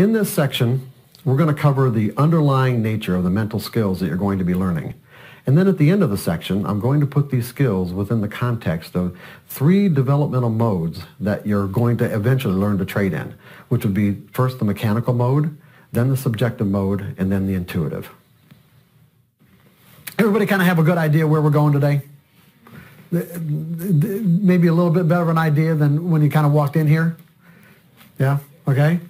In this section, we're going to cover the underlying nature of the mental skills that you're going to be learning. And then at the end of the section, I'm going to put these skills within the context of three developmental modes that you're going to eventually learn to trade in, which would be first the mechanical mode, then the subjective mode, and then the intuitive. Everybody kind of have a good idea where we're going today? Maybe a little bit better of an idea than when you kind of walked in here? Yeah? Okay?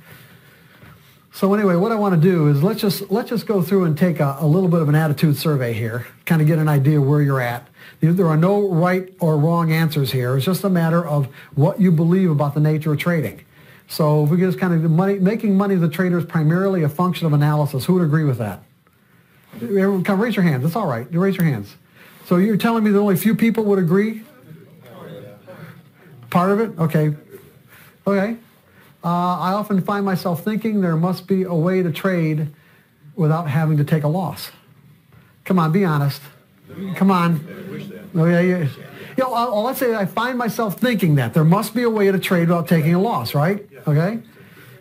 So anyway, what I want to do is let's just let's just go through and take a, a little bit of an attitude survey here, kind of get an idea where you're at. There are no right or wrong answers here. It's just a matter of what you believe about the nature of trading. So if we just kind of money, making money a trader is primarily a function of analysis. Who would agree with that? Everyone, come raise your hands. It's all right. You raise your hands. So you're telling me that only a few people would agree? Part of it? Okay. Okay. Uh, I often find myself thinking there must be a way to trade without having to take a loss. Come on, be honest. Come on. Oh, yeah, yeah. You know, I'll, let's say I find myself thinking that there must be a way to trade without taking a loss, right? Okay.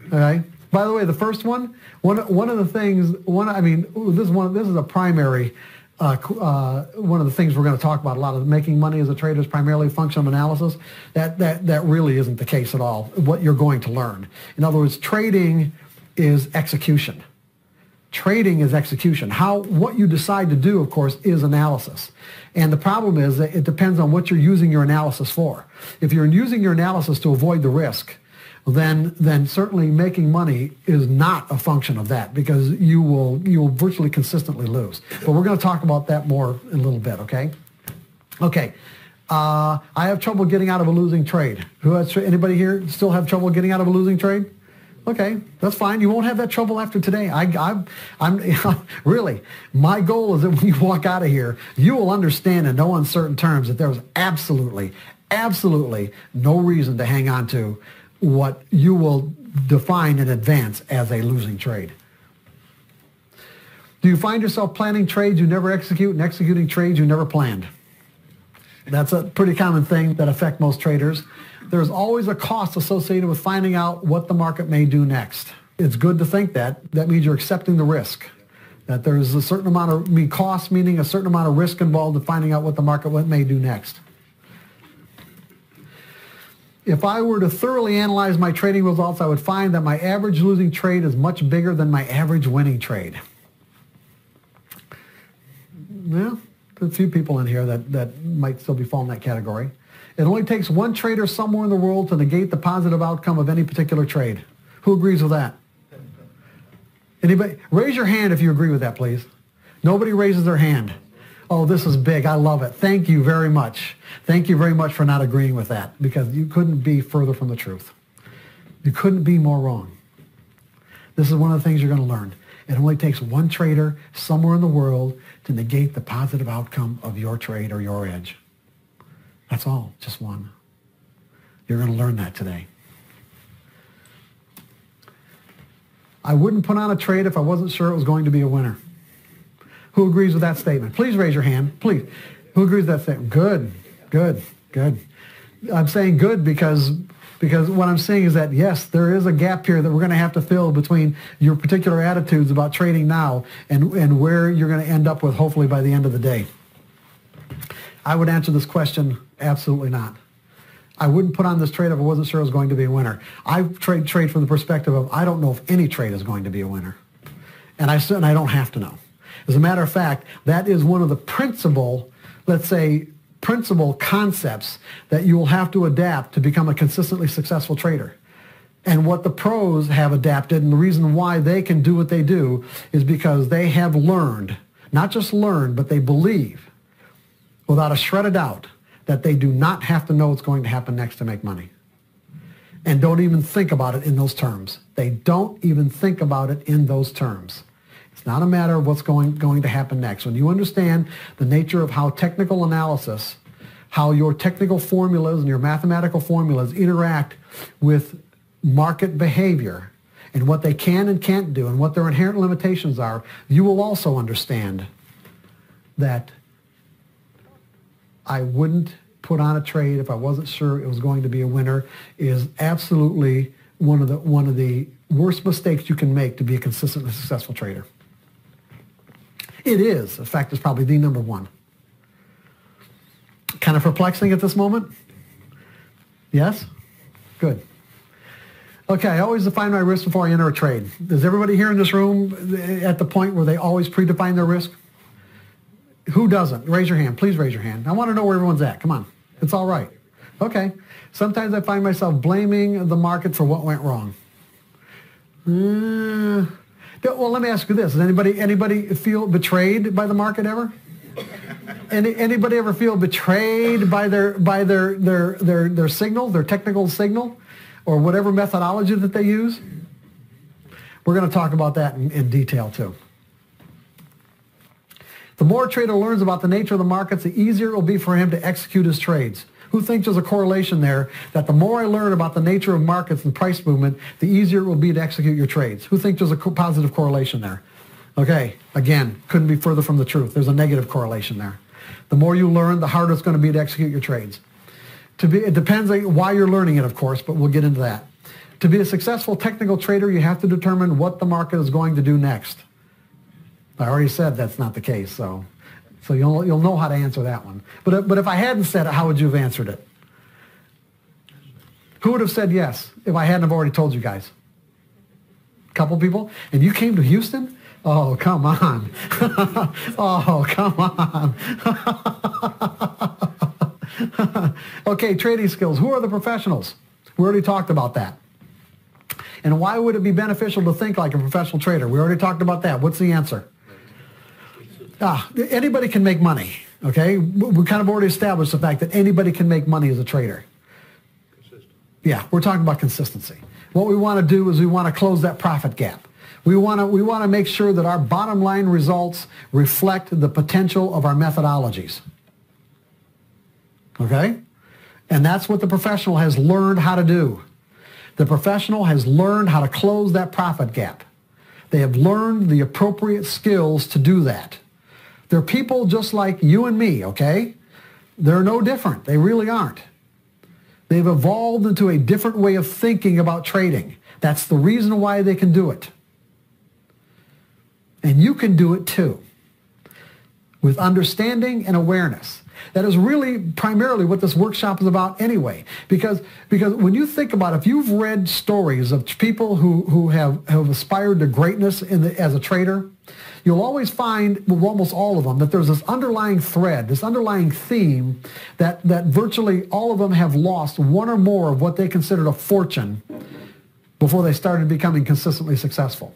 Okay. By the way, the first one, one, one of the things, one, I mean, this one, this is a primary, uh, uh, one of the things we're going to talk about a lot of making money as a trader is primarily function of analysis. That, that, that really isn't the case at all, what you're going to learn. In other words, trading is execution. Trading is execution. How, what you decide to do, of course, is analysis. And the problem is that it depends on what you're using your analysis for. If you're using your analysis to avoid the risk, then then certainly making money is not a function of that because you will you will virtually consistently lose. But we're going to talk about that more in a little bit. Okay. Okay. Uh, I have trouble getting out of a losing trade. Who has anybody here still have trouble getting out of a losing trade? Okay, that's fine. You won't have that trouble after today. I, I, I'm really, my goal is that when you walk out of here, you will understand in no uncertain terms that there was absolutely, absolutely no reason to hang on to what you will define in advance as a losing trade. Do you find yourself planning trades you never execute and executing trades you never planned? That's a pretty common thing that affect most traders. There's always a cost associated with finding out what the market may do next. It's good to think that. That means you're accepting the risk. That there's a certain amount of mean cost, meaning a certain amount of risk involved in finding out what the market may do next if I were to thoroughly analyze my trading results, I would find that my average losing trade is much bigger than my average winning trade. Well, a few people in here that, that might still be falling in that category. It only takes one trader somewhere in the world to negate the positive outcome of any particular trade. Who agrees with that? Anybody? Raise your hand if you agree with that, please. Nobody raises their hand. Oh, this is big. I love it. Thank you very much. Thank you very much for not agreeing with that because you couldn't be further from the truth. You couldn't be more wrong. This is one of the things you're going to learn. It only takes one trader somewhere in the world to negate the positive outcome of your trade or your edge. That's all, just one. You're going to learn that today. I wouldn't put on a trade if I wasn't sure it was going to be a winner. Who agrees with that statement? Please raise your hand. Please. Who agrees with that statement? Good, good, good. I'm saying good because because what I'm saying is that yes, there is a gap here that we're going to have to fill between your particular attitudes about trading now and, and where you're going to end up with hopefully by the end of the day. I would answer this question absolutely not. I wouldn't put on this trade if I wasn't sure it was going to be a winner. I trade trade from the perspective of I don't know if any trade is going to be a winner. And I, and I don't have to know. As a matter of fact, that is one of the principal, let's say, principal concepts that you will have to adapt to become a consistently successful trader. And what the pros have adapted and the reason why they can do what they do is because they have learned, not just learned, but they believe without a shred of doubt that they do not have to know what's going to happen next to make money. And don't even think about it in those terms. They don't even think about it in those terms. It's not a matter of what's going, going to happen next. When you understand the nature of how technical analysis, how your technical formulas and your mathematical formulas interact with market behavior and what they can and can't do and what their inherent limitations are, you will also understand that I wouldn't put on a trade if I wasn't sure it was going to be a winner is absolutely one of the one of the worst mistakes you can make to be a consistently successful trader. It is. In fact, it's probably the number one. Kind of perplexing at this moment? Yes? Good. Okay, I always define my risk before I enter a trade. Does everybody here in this room at the point where they always predefine their risk? Who doesn't? Raise your hand. Please raise your hand. I want to know where everyone's at. Come on. It's all right. Okay. Sometimes I find myself blaming the market for what went wrong. Uh, well, let me ask you this. Does anybody, anybody feel betrayed by the market ever? Any, anybody ever feel betrayed by their, by their, their, their, their signal, their technical signal, or whatever methodology that they use? We're going to talk about that in, in detail too. The more a trader learns about the nature of the markets, the easier it will be for him to execute his trades. Who thinks there's a correlation there that the more I learn about the nature of markets and price movement, the easier it will be to execute your trades? Who thinks there's a positive correlation there? Okay, again, couldn't be further from the truth. There's a negative correlation there. The more you learn, the harder it's going to be to execute your trades. To be, it depends on why you're learning it, of course, but we'll get into that. To be a successful technical trader, you have to determine what the market is going to do next. I already said that's not the case, so so you'll you'll know how to answer that one. But uh, but if I hadn't said it, how would you have answered it? Who would have said yes if I hadn't have already told you guys? A couple people, and you came to Houston. Oh come on! oh come on! okay, trading skills. Who are the professionals? We already talked about that. And why would it be beneficial to think like a professional trader? We already talked about that. What's the answer? Ah, anybody can make money. Okay, we kind of already established the fact that anybody can make money as a trader. Consistent. Yeah, we're talking about consistency. What we want to do is we want to close that profit gap. We want to we want to make sure that our bottom line results reflect the potential of our methodologies. Okay? And that's what the professional has learned how to do. The professional has learned how to close that profit gap. They have learned the appropriate skills to do that. They're people just like you and me, okay? They're no different. They really aren't. They've evolved into a different way of thinking about trading. That's the reason why they can do it. And you can do it too with understanding and awareness. That is really primarily what this workshop is about anyway. Because, because when you think about it, if you've read stories of people who, who have, have aspired to greatness in the, as a trader, you'll always find, with almost all of them, that there's this underlying thread, this underlying theme that, that virtually all of them have lost one or more of what they considered a fortune before they started becoming consistently successful.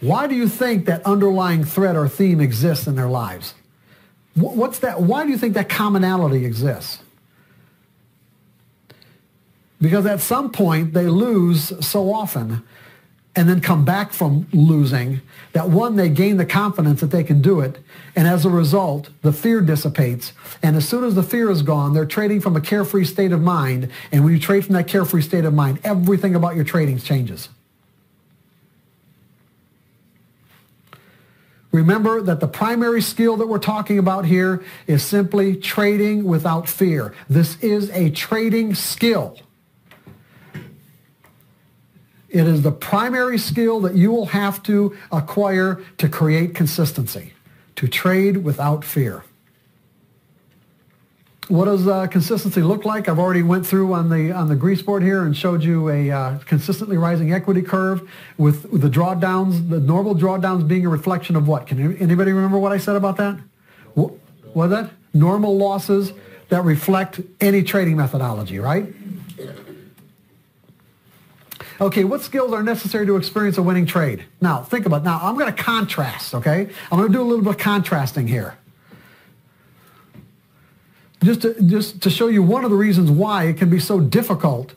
Why do you think that underlying thread or theme exists in their lives? What's that? Why do you think that commonality exists? Because at some point they lose so often and then come back from losing, that one, they gain the confidence that they can do it. And as a result, the fear dissipates. And as soon as the fear is gone, they're trading from a carefree state of mind. And when you trade from that carefree state of mind, everything about your trading changes. Remember that the primary skill that we're talking about here is simply trading without fear. This is a trading skill. It is the primary skill that you will have to acquire to create consistency, to trade without fear. What does uh, consistency look like? I've already went through on the on the grease board here and showed you a uh, consistently rising equity curve with, with the drawdowns, the normal drawdowns being a reflection of what? Can anybody remember what I said about that? What was that? Normal losses that reflect any trading methodology, right? Okay, what skills are necessary to experience a winning trade? Now, think about it. Now, I'm going to contrast, okay? I'm going to do a little bit of contrasting here. Just to, just to show you one of the reasons why it can be so difficult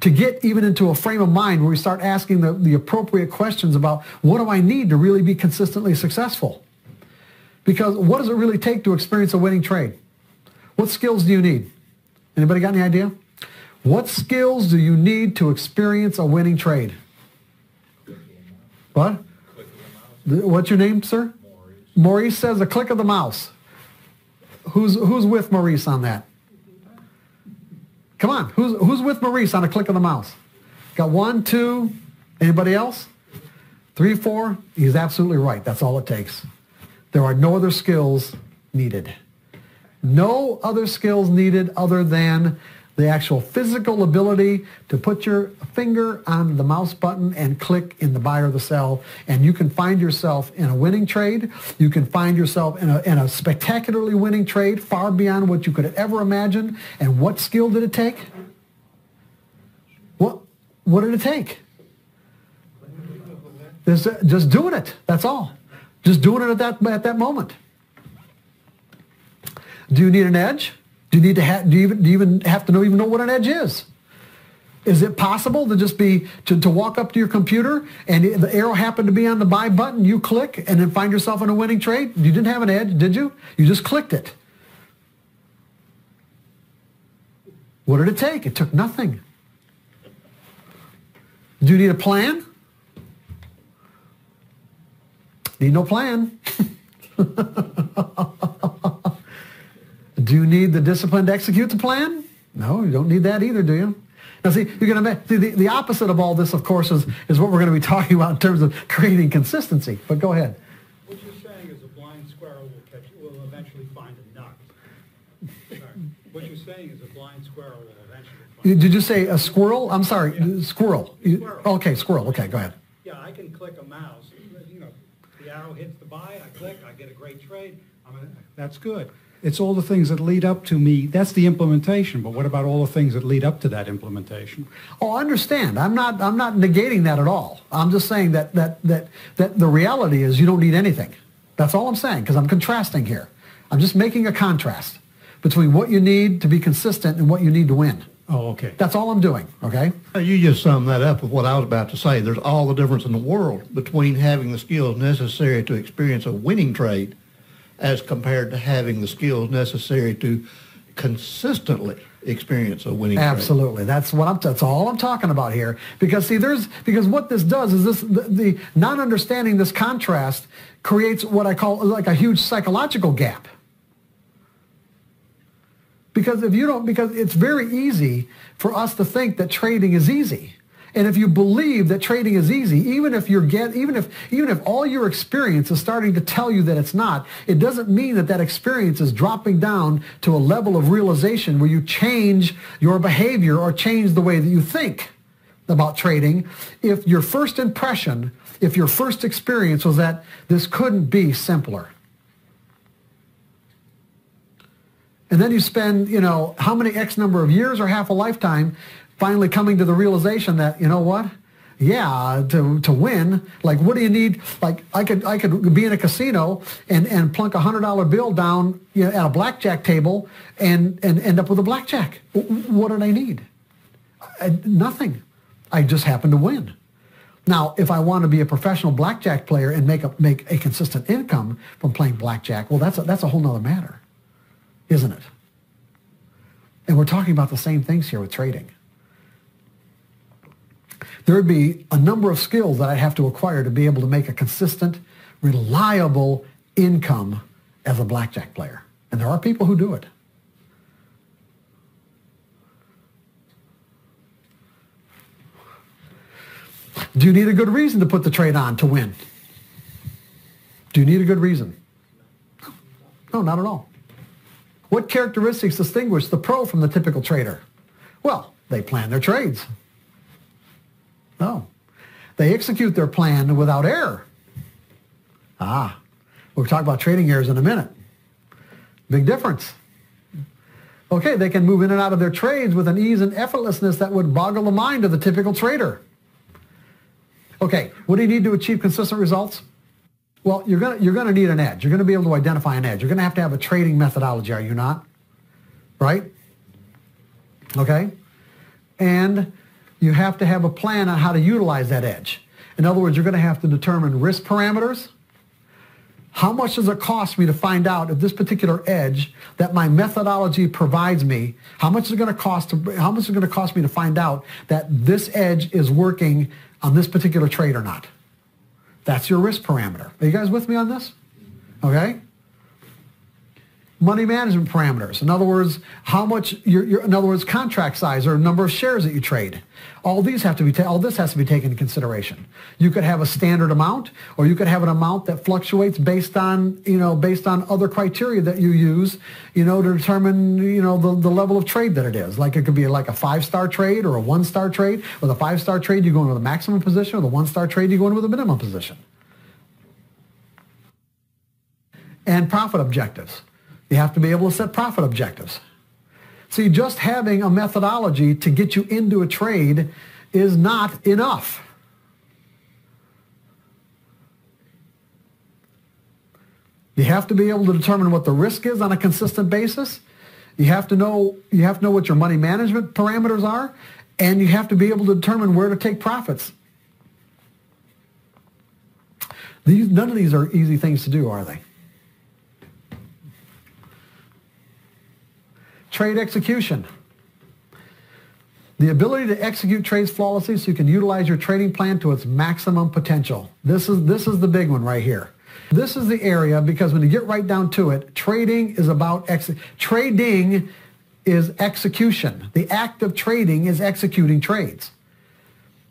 to get even into a frame of mind where we start asking the, the appropriate questions about what do I need to really be consistently successful? Because what does it really take to experience a winning trade? What skills do you need? Anybody got any idea? What skills do you need to experience a winning trade? What? What's your name, sir? Maurice. Maurice says a click of the mouse. Who's who's with Maurice on that? Come on, who's who's with Maurice on a click of the mouse? Got one, two, anybody else? Three, four? He's absolutely right. That's all it takes. There are no other skills needed. No other skills needed other than the actual physical ability to put your finger on the mouse button and click in the buy or the sell, and you can find yourself in a winning trade. You can find yourself in a, in a spectacularly winning trade, far beyond what you could ever imagine. And what skill did it take? What, what did it take? Just, just doing it. That's all. Just doing it at that, at that moment. Do you need an edge? Do you need to have, do you even, do you even have to know even know what an edge is? Is it possible to just be to, to walk up to your computer and the arrow happened to be on the buy button, you click and then find yourself in a winning trade? You didn't have an edge, did you? You just clicked it. What did it take? It took nothing. Do you need a plan? Need no plan. Do you need the discipline to execute the plan? No, you don't need that either, do you? Now, see, you're going to see the, the opposite of all this, of course, is, is what we're going to be talking about in terms of creating consistency. But go ahead. What you're saying is a blind squirrel will catch, will eventually find a nut. Sorry. What you're saying is a blind squirrel will eventually find. Did you say a squirrel? I'm sorry, Yeah. squirrel. Squirrel. Okay, squirrel. Okay, go ahead. Yeah, I can click a mouse, you know, the arrow hits the buy, I click, I get a great trade, I'm gonna, that's good. It's all the things that lead up to me, that's the implementation, but what about all the things that lead up to that implementation? Oh, I understand. I'm not. I'm not negating that at all. I'm just saying that that that that the reality is you don't need anything. That's all I'm saying because I'm contrasting here. I'm just making a contrast between what you need to be consistent and what you need to win. Oh, okay. That's all I'm doing. Okay. You just summed that up with what I was about to say. There's all the difference in the world between having the skills necessary to experience a winning trade as compared to having the skills necessary to consistently experience a winning trade. Absolutely. That's what I'm. That's all I'm talking about here. Because see, there's because what this does is this the, the not understanding this contrast creates what I call like a huge psychological gap. Because if you don't, because it's very easy for us to think that trading is easy. And if you believe that trading is easy, even if you're get, even if even if all your experience is starting to tell you that it's not, it doesn't mean that that experience is dropping down to a level of realization where you change your behavior or change the way that you think about trading. If your first impression, if your first experience was that this couldn't be simpler. And then you spend, you know, how many X number of years or half a lifetime finally coming to the realization that, you know what? Yeah, to, to win, like what do you need? Like I could I could be in a casino and, and plunk a hundred dollar bill down you know, at a blackjack table and, and end up with a blackjack. What did I need? I, nothing. I just happened to win. Now, if I want to be a professional blackjack player and make a make a consistent income from playing blackjack, well, that's a, that's a whole nother matter, isn't it? And we're talking about the same things here with trading. There would be a number of skills that I'd have to acquire to be able to make a consistent, reliable income as a blackjack player. And there are people who do it. Do you need a good reason to put the trade on to win? Do you need a good reason? No, not at all. What characteristics distinguish the pro from the typical trader? Well, they plan their trades. No. They execute their plan without error. Ah, we'll talk about trading errors in a minute. Big difference. Okay, they can move in and out of their trades with an ease and effortlessness that would boggle the mind of the typical trader. Okay, what do you need to achieve consistent results? Well, you're going you're to need an edge. You're going to be able to identify an edge. You're going to have to have a trading methodology, are you not? Right? Okay? And you have to have a plan on how to utilize that edge. In other words, you're going to have to determine risk parameters. How much does it cost me to find out if this particular edge that my methodology provides me, how much is it going to cost to, how much is it going to cost me to find out that this edge is working on this particular trade or not? That's your risk parameter. Are you guys with me on this? Okay? Money management parameters. In other words, how much your, your, in other words, contract size or number of shares that you trade. All these have to be ta- all this has to be taken into consideration. You could have a standard amount, or you could have an amount that fluctuates based on you know based on other criteria that you use, you know, to determine you know the, the level of trade that it is. Like it could be like a five star trade or a one star trade. With a five star trade, you go in with a maximum position, or the one star trade, you go in with a minimum position. And profit objectives. You have to be able to set profit objectives. See, just having a methodology to get you into a trade is not enough. You have to be able to determine what the risk is on a consistent basis. You have to know you have to know what your money management parameters are, and you have to be able to determine where to take profits. These, none of these are easy things to do, are they? Trade execution. The ability to execute trades flawlessly so you can utilize your trading plan to its maximum potential. This is, this is the big one right here. This is the area because when you get right down to it, trading is about ex- trading is execution. The act of trading is executing trades.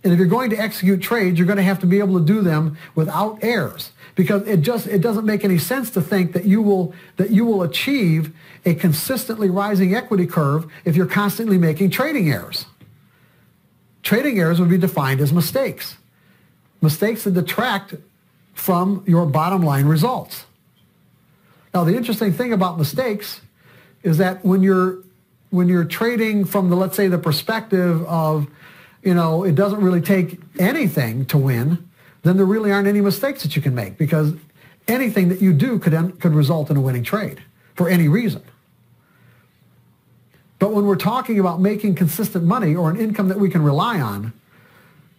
And if you're going to execute trades, you're going to have to be able to do them without errors because it just it doesn't make any sense to think that you will that you will achieve a consistently rising equity curve if you're constantly making trading errors. Trading errors would be defined as mistakes. Mistakes that detract from your bottom line results. Now the interesting thing about mistakes is that when you're when you're trading from the let's say the perspective of you know, it doesn't really take anything to win, then there really aren't any mistakes that you can make because anything that you do could, end, could result in a winning trade for any reason. But when we're talking about making consistent money or an income that we can rely on,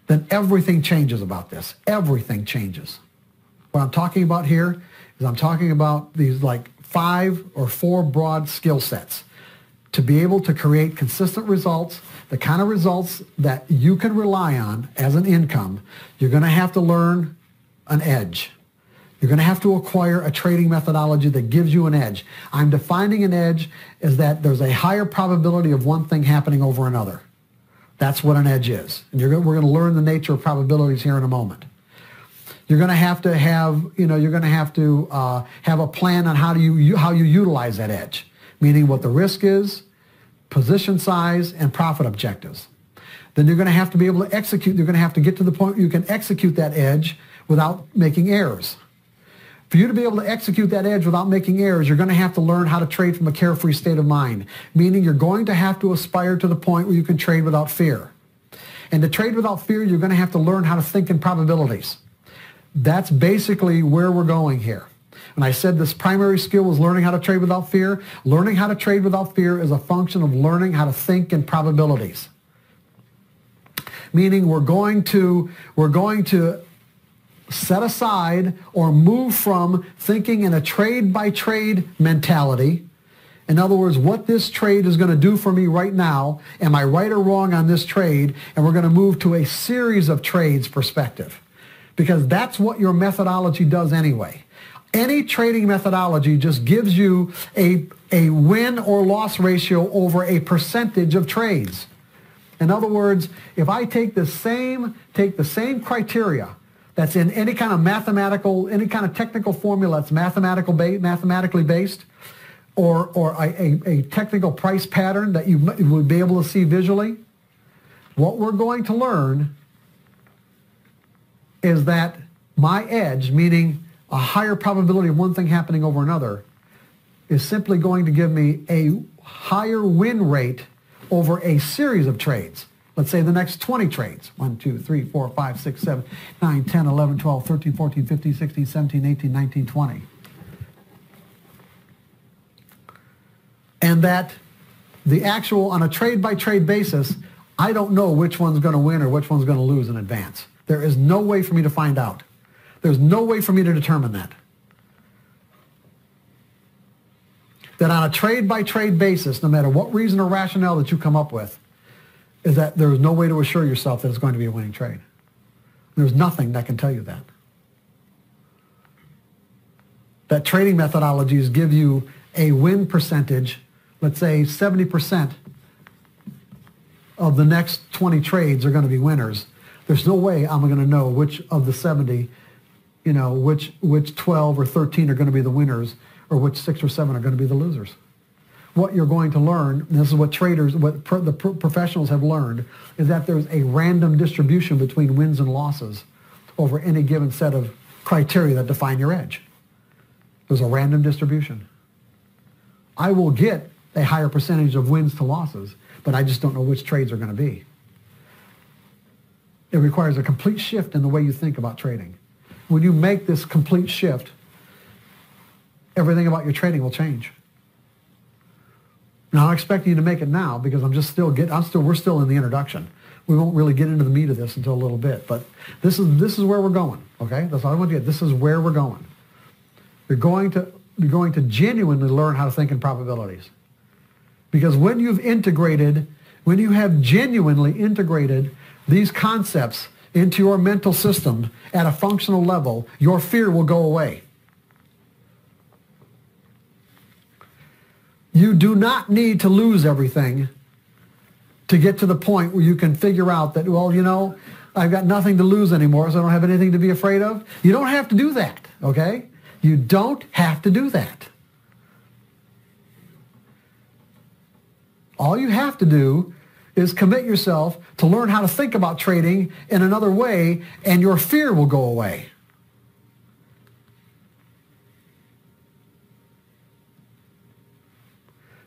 then everything changes about this. Everything changes. What I'm talking about here is I'm talking about these like five or four broad skill sets to be able to create consistent results the kind of results that you can rely on as an income, you're going to have to learn an edge. You're going to have to acquire a trading methodology that gives you an edge. I'm defining an edge as that there's a higher probability of one thing happening over another. That's what an edge is. And we're going to learn the nature of probabilities here in a moment. You're going to have to have, you know, you're going to have to uh, have a plan on how do you how you utilize that edge, meaning what the risk is, position size, and profit objectives. Then you're going to have to be able to execute. You're going to have to get to the point where you can execute that edge without making errors. For you to be able to execute that edge without making errors, you're going to have to learn how to trade from a carefree state of mind, meaning you're going to have to aspire to the point where you can trade without fear. And to trade without fear, you're going to have to learn how to think in probabilities. That's basically where we're going here. And I said this primary skill was learning how to trade without fear. Learning how to trade without fear is a function of learning how to think in probabilities. Meaning we're going to, we're going to set aside or move from thinking in a trade by trade mentality. In other words, what this trade is going to do for me right now, am I right or wrong on this trade? And we're going to move to a series of trades perspective because that's what your methodology does anyway. Any trading methodology just gives you a, a win or loss ratio over a percentage of trades. In other words, if I take the same, take the same criteria that's in any kind of mathematical, any kind of technical formula that's mathematical ba- mathematically based, or, or a, a, a technical price pattern that you would be able to see visually, what we're going to learn is that my edge, meaning a higher probability of one thing happening over another is simply going to give me a higher win rate over a series of trades. Let's say the next 20 trades. 1, 2, 3, 4, 5, 6, 7, 9, 10, 11, 12, 13, 14, 15, 16, 17, 18, 19, 20. And that the actual, on a trade-by-trade basis, I don't know which one's going to win or which one's going to lose in advance. There is no way for me to find out. There's no way for me to determine that. That on a trade by trade basis, no matter what reason or rationale that you come up with, is that there's no way to assure yourself that it's going to be a winning trade. There's nothing that can tell you that. That trading methodologies give you a win percentage, let's say 70% of the next 20 trades are going to be winners, there's no way I'm going to know which of the 70, you know, which, which 12 or 13 are going to be the winners or which six or seven are going to be the losers. What you're going to learn, this is what traders, what pro, the pro, professionals have learned, is that there's a random distribution between wins and losses over any given set of criteria that define your edge. There's a random distribution. I will get a higher percentage of wins to losses, but I just don't know which trades are going to be. It requires a complete shift in the way you think about trading. When you make this complete shift, everything about your trading will change. Now, I'm expecting you to make it now because I'm just still get. I'm still. We're still in the introduction. We won't really get into the meat of this until a little bit. But this is this is where we're going. Okay, that's all I want to get. This is where we're going. You're going to you're going to genuinely learn how to think in probabilities, because when you've integrated, when you have genuinely integrated these concepts into your mental system at a functional level, your fear will go away. You do not need to lose everything to get to the point where you can figure out that, well, you know, I've got nothing to lose anymore, so I don't have anything to be afraid of. You don't have to do that, okay? You don't have to do that. All you have to do is commit yourself to learn how to think about trading in another way, and your fear will go away.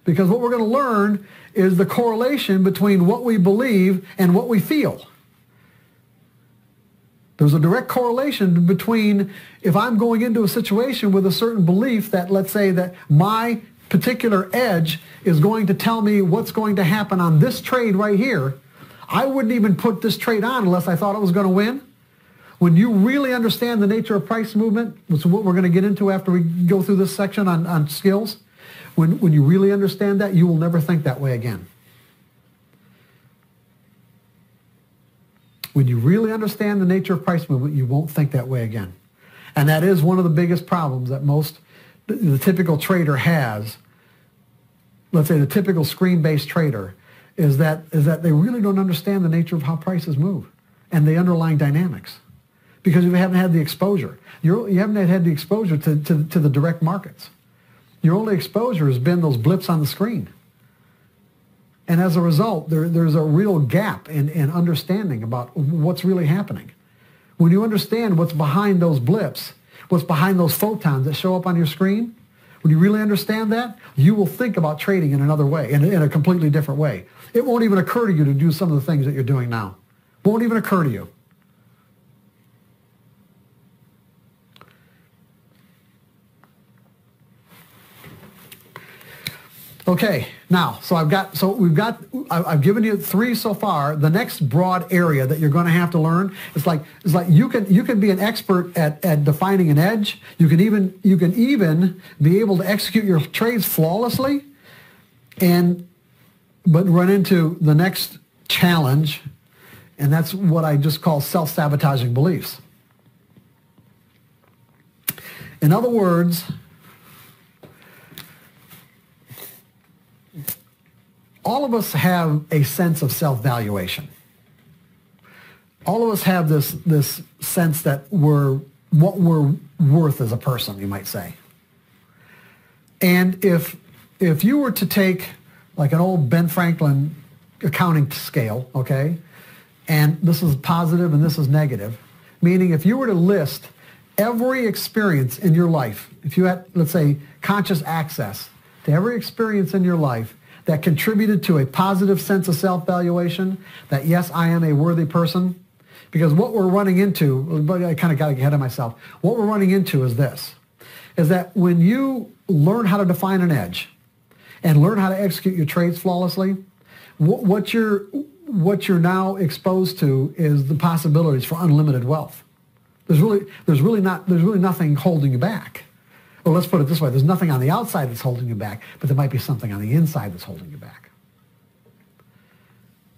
Because what we're going to learn is the correlation between what we believe and what we feel. There's a direct correlation between if I'm going into a situation with a certain belief that, let's say, that my particular edge is going to tell me what's going to happen on this trade right here, I wouldn't even put this trade on unless I thought it was going to win. When you really understand the nature of price movement, which is what we're going to get into after we go through this section on, on skills, when, when you really understand that, you will never think that way again. When you really understand the nature of price movement, you won't think that way again. And that is one of the biggest problems that most, the, the typical trader has. Let's say the typical screen-based trader is that, is that they really don't understand the nature of how prices move and the underlying dynamics because you haven't had the exposure. You're, you haven't had the exposure to, to, to the direct markets. Your only exposure has been those blips on the screen. And as a result, there, there's a real gap in, in understanding about what's really happening. When you understand what's behind those blips, what's behind those photons that show up on your screen, when you really understand that, you will think about trading in another way, in, in a completely different way. It won't even occur to you to do some of the things that you're doing now. Won't even occur to you. Okay, now, so I've got, so we've got, I've given you three so far. The next broad area that you're going to have to learn it's like, it's like you can, you can be an expert at, at defining an edge. You can even, you can even be able to execute your trades flawlessly and, but run into the next challenge, and that's what I just call self-sabotaging beliefs. In other words, all of us have a sense of self-valuation. All of us have this, this sense that we're what we're worth as a person, you might say. And if, if you were to take like an old Ben Franklin accounting scale, okay, and this is positive and this is negative, meaning if you were to list every experience in your life, if you had, let's say, conscious access to every experience in your life that contributed to a positive sense of self-valuation, that yes, I am a worthy person. Because what we're running into, but I kind of got ahead of myself. What we're running into is this, is that when you learn how to define an edge and learn how to execute your trades flawlessly, what you're, what you're now exposed to is the possibilities for unlimited wealth. There's really, there's really not, there's really nothing holding you back. Well, let's put it this way. There's nothing on the outside that's holding you back, but there might be something on the inside that's holding you back.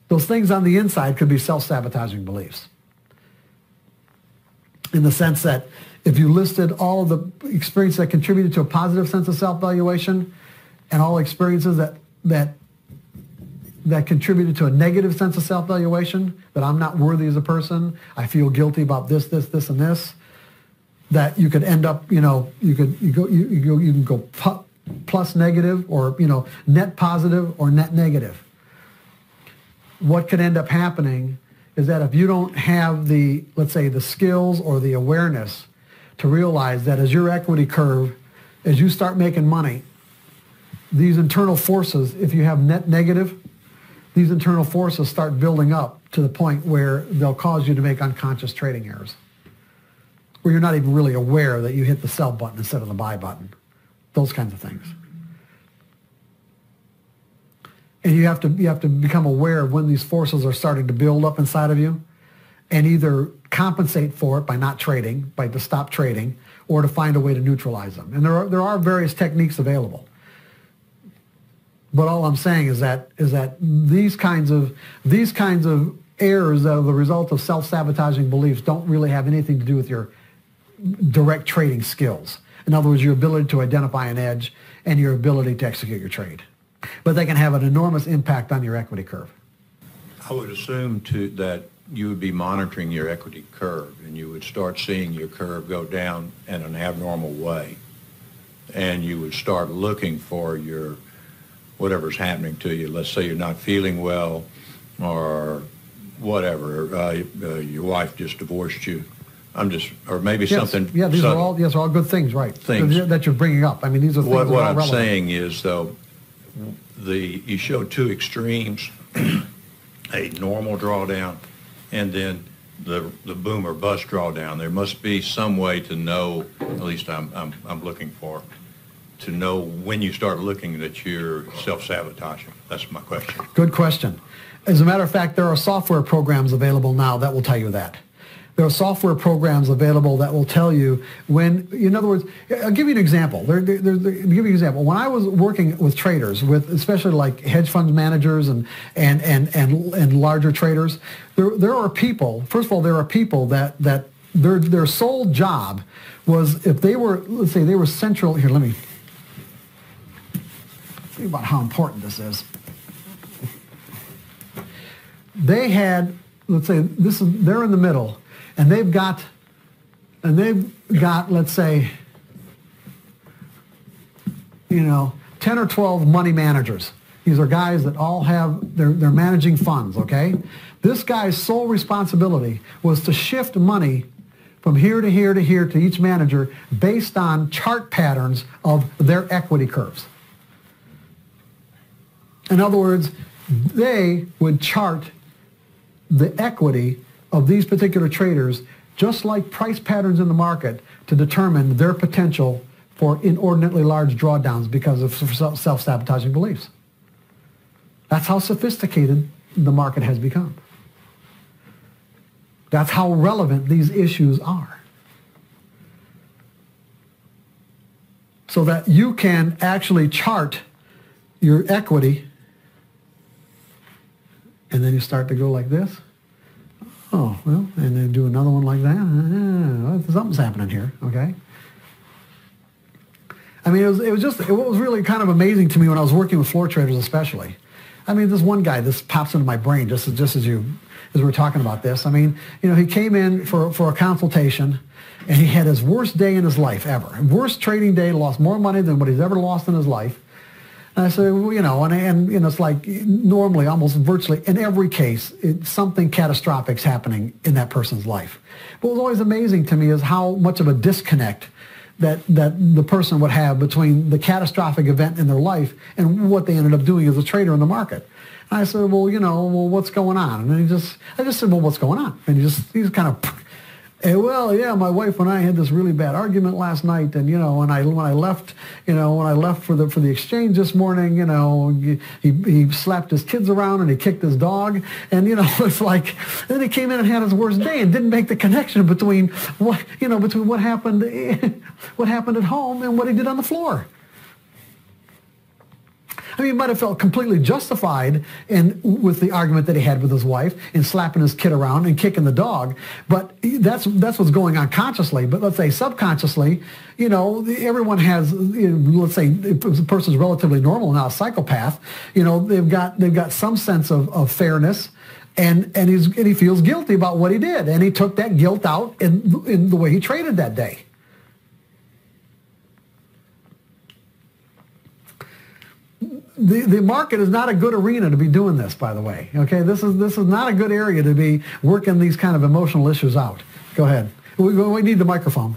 Those things on the inside could be self-sabotaging beliefs. In the sense that if you listed all of the experiences that contributed to a positive sense of self-valuation and all experiences that, that, that contributed to a negative sense of self-valuation, that I'm not worthy as a person, I feel guilty about this, this, this, and this, that you could end up, you know, you could you go you, you go you can go plus negative or you know net positive or net negative. What could end up happening is that if you don't have the let's say the skills or the awareness to realize that as your equity curve, as you start making money, these internal forces, if you have net negative, these internal forces start building up to the point where they'll cause you to make unconscious trading errors where you're not even really aware that you hit the sell button instead of the buy button. Those kinds of things. And you have to you have to become aware of when these forces are starting to build up inside of you and either compensate for it by not trading, by to stop trading, or to find a way to neutralize them. And there are there are various techniques available. But all I'm saying is that is that these kinds of these kinds of errors that are the result of self-sabotaging beliefs don't really have anything to do with your direct trading skills. In other words, your ability to identify an edge and your ability to execute your trade. But they can have an enormous impact on your equity curve. I would assume to, that you would be monitoring your equity curve and you would start seeing your curve go down in an abnormal way. And you would start looking for your whatever's happening to you. Let's say you're not feeling well or whatever. Uh, uh, your wife just divorced you I'm just, or maybe Yes. something. Yeah, these are all, are all good things, right. Things. That you're bringing up. I mean, these are things that What, are what I'm relevant. saying is though, the, you show two extremes, a normal drawdown and then the, the boom or bust drawdown. There must be some way to know, at least I'm, I'm, I'm looking for, to know when you start looking that you're self-sabotaging. That's my question. Good question. As a matter of fact, there are software programs available now that will tell you that. There are software programs available that will tell you when, in other words, I'll give you an example. There, there- I'll give you an example. When I was working with traders, with especially like hedge fund managers and, and, and, and, and larger traders, there, there are people, first of all, there are people that, that their, their sole job was if they were, let's say they were central, here, let me think about how important this is they had, let's say, this is they're in the middle, and they've got, and they've got, let's say, you know, ten or twelve money managers. These are guys that all have they're they're managing funds. Okay, this guy's sole responsibility was to shift money from here to here to here to each manager based on chart patterns of their equity curves. In other words, they would chart the equity of these particular traders just like price patterns in the market to determine their potential for inordinately large drawdowns because of self-sabotaging beliefs. That's how sophisticated the market has become. That's how relevant these issues are. So that you can actually chart your equity and then you start to go like this. Oh, well, and then do another one like that. Ah, something's happening here, okay? I mean, it was, it was just, it was really kind of amazing to me when I was working with floor traders especially. I mean, this one guy, this pops into my brain just, as- just as you, as we're talking about this. I mean, you know, he came in for, for a consultation and he had his worst day in his life ever. Worst trading day, lost more money than what he's ever lost in his life. I said, well, you know, and, and you know, it's like normally, almost virtually in every case, it, something catastrophic's happening in that person's life. But what was always amazing to me is how much of a disconnect that, that the person would have between the catastrophic event in their life and what they ended up doing as a trader in the market. And I said, well, you know, well, what's going on? And he just, I just said, well, what's going on? And he just, he's kind of, Eh, well, yeah, my wife and I had this really bad argument last night, and you know, when I when I left, you know, when I left for the for the exchange this morning, you know, he he slapped his kids around and he kicked his dog, and you know, it's like then he came in and had his worst day and didn't make the connection between what you know between what happened what happened at home and what he did on the floor. I mean, he might have felt completely justified in with the argument that he had with his wife in slapping his kid around and kicking the dog. But that's that's what's going on consciously. But let's say subconsciously, you know, everyone has. You know, let's say if a person's relatively normal, not a psychopath, you know, they've got they've got some sense of, of fairness and and he's and he feels guilty about what he did, and he took that guilt out in in the way he traded that day. The, the market is not a good arena to be doing this, by the way. Okay, this is this is not a good area to be working these kind of emotional issues out. Go ahead. We, we need the microphone.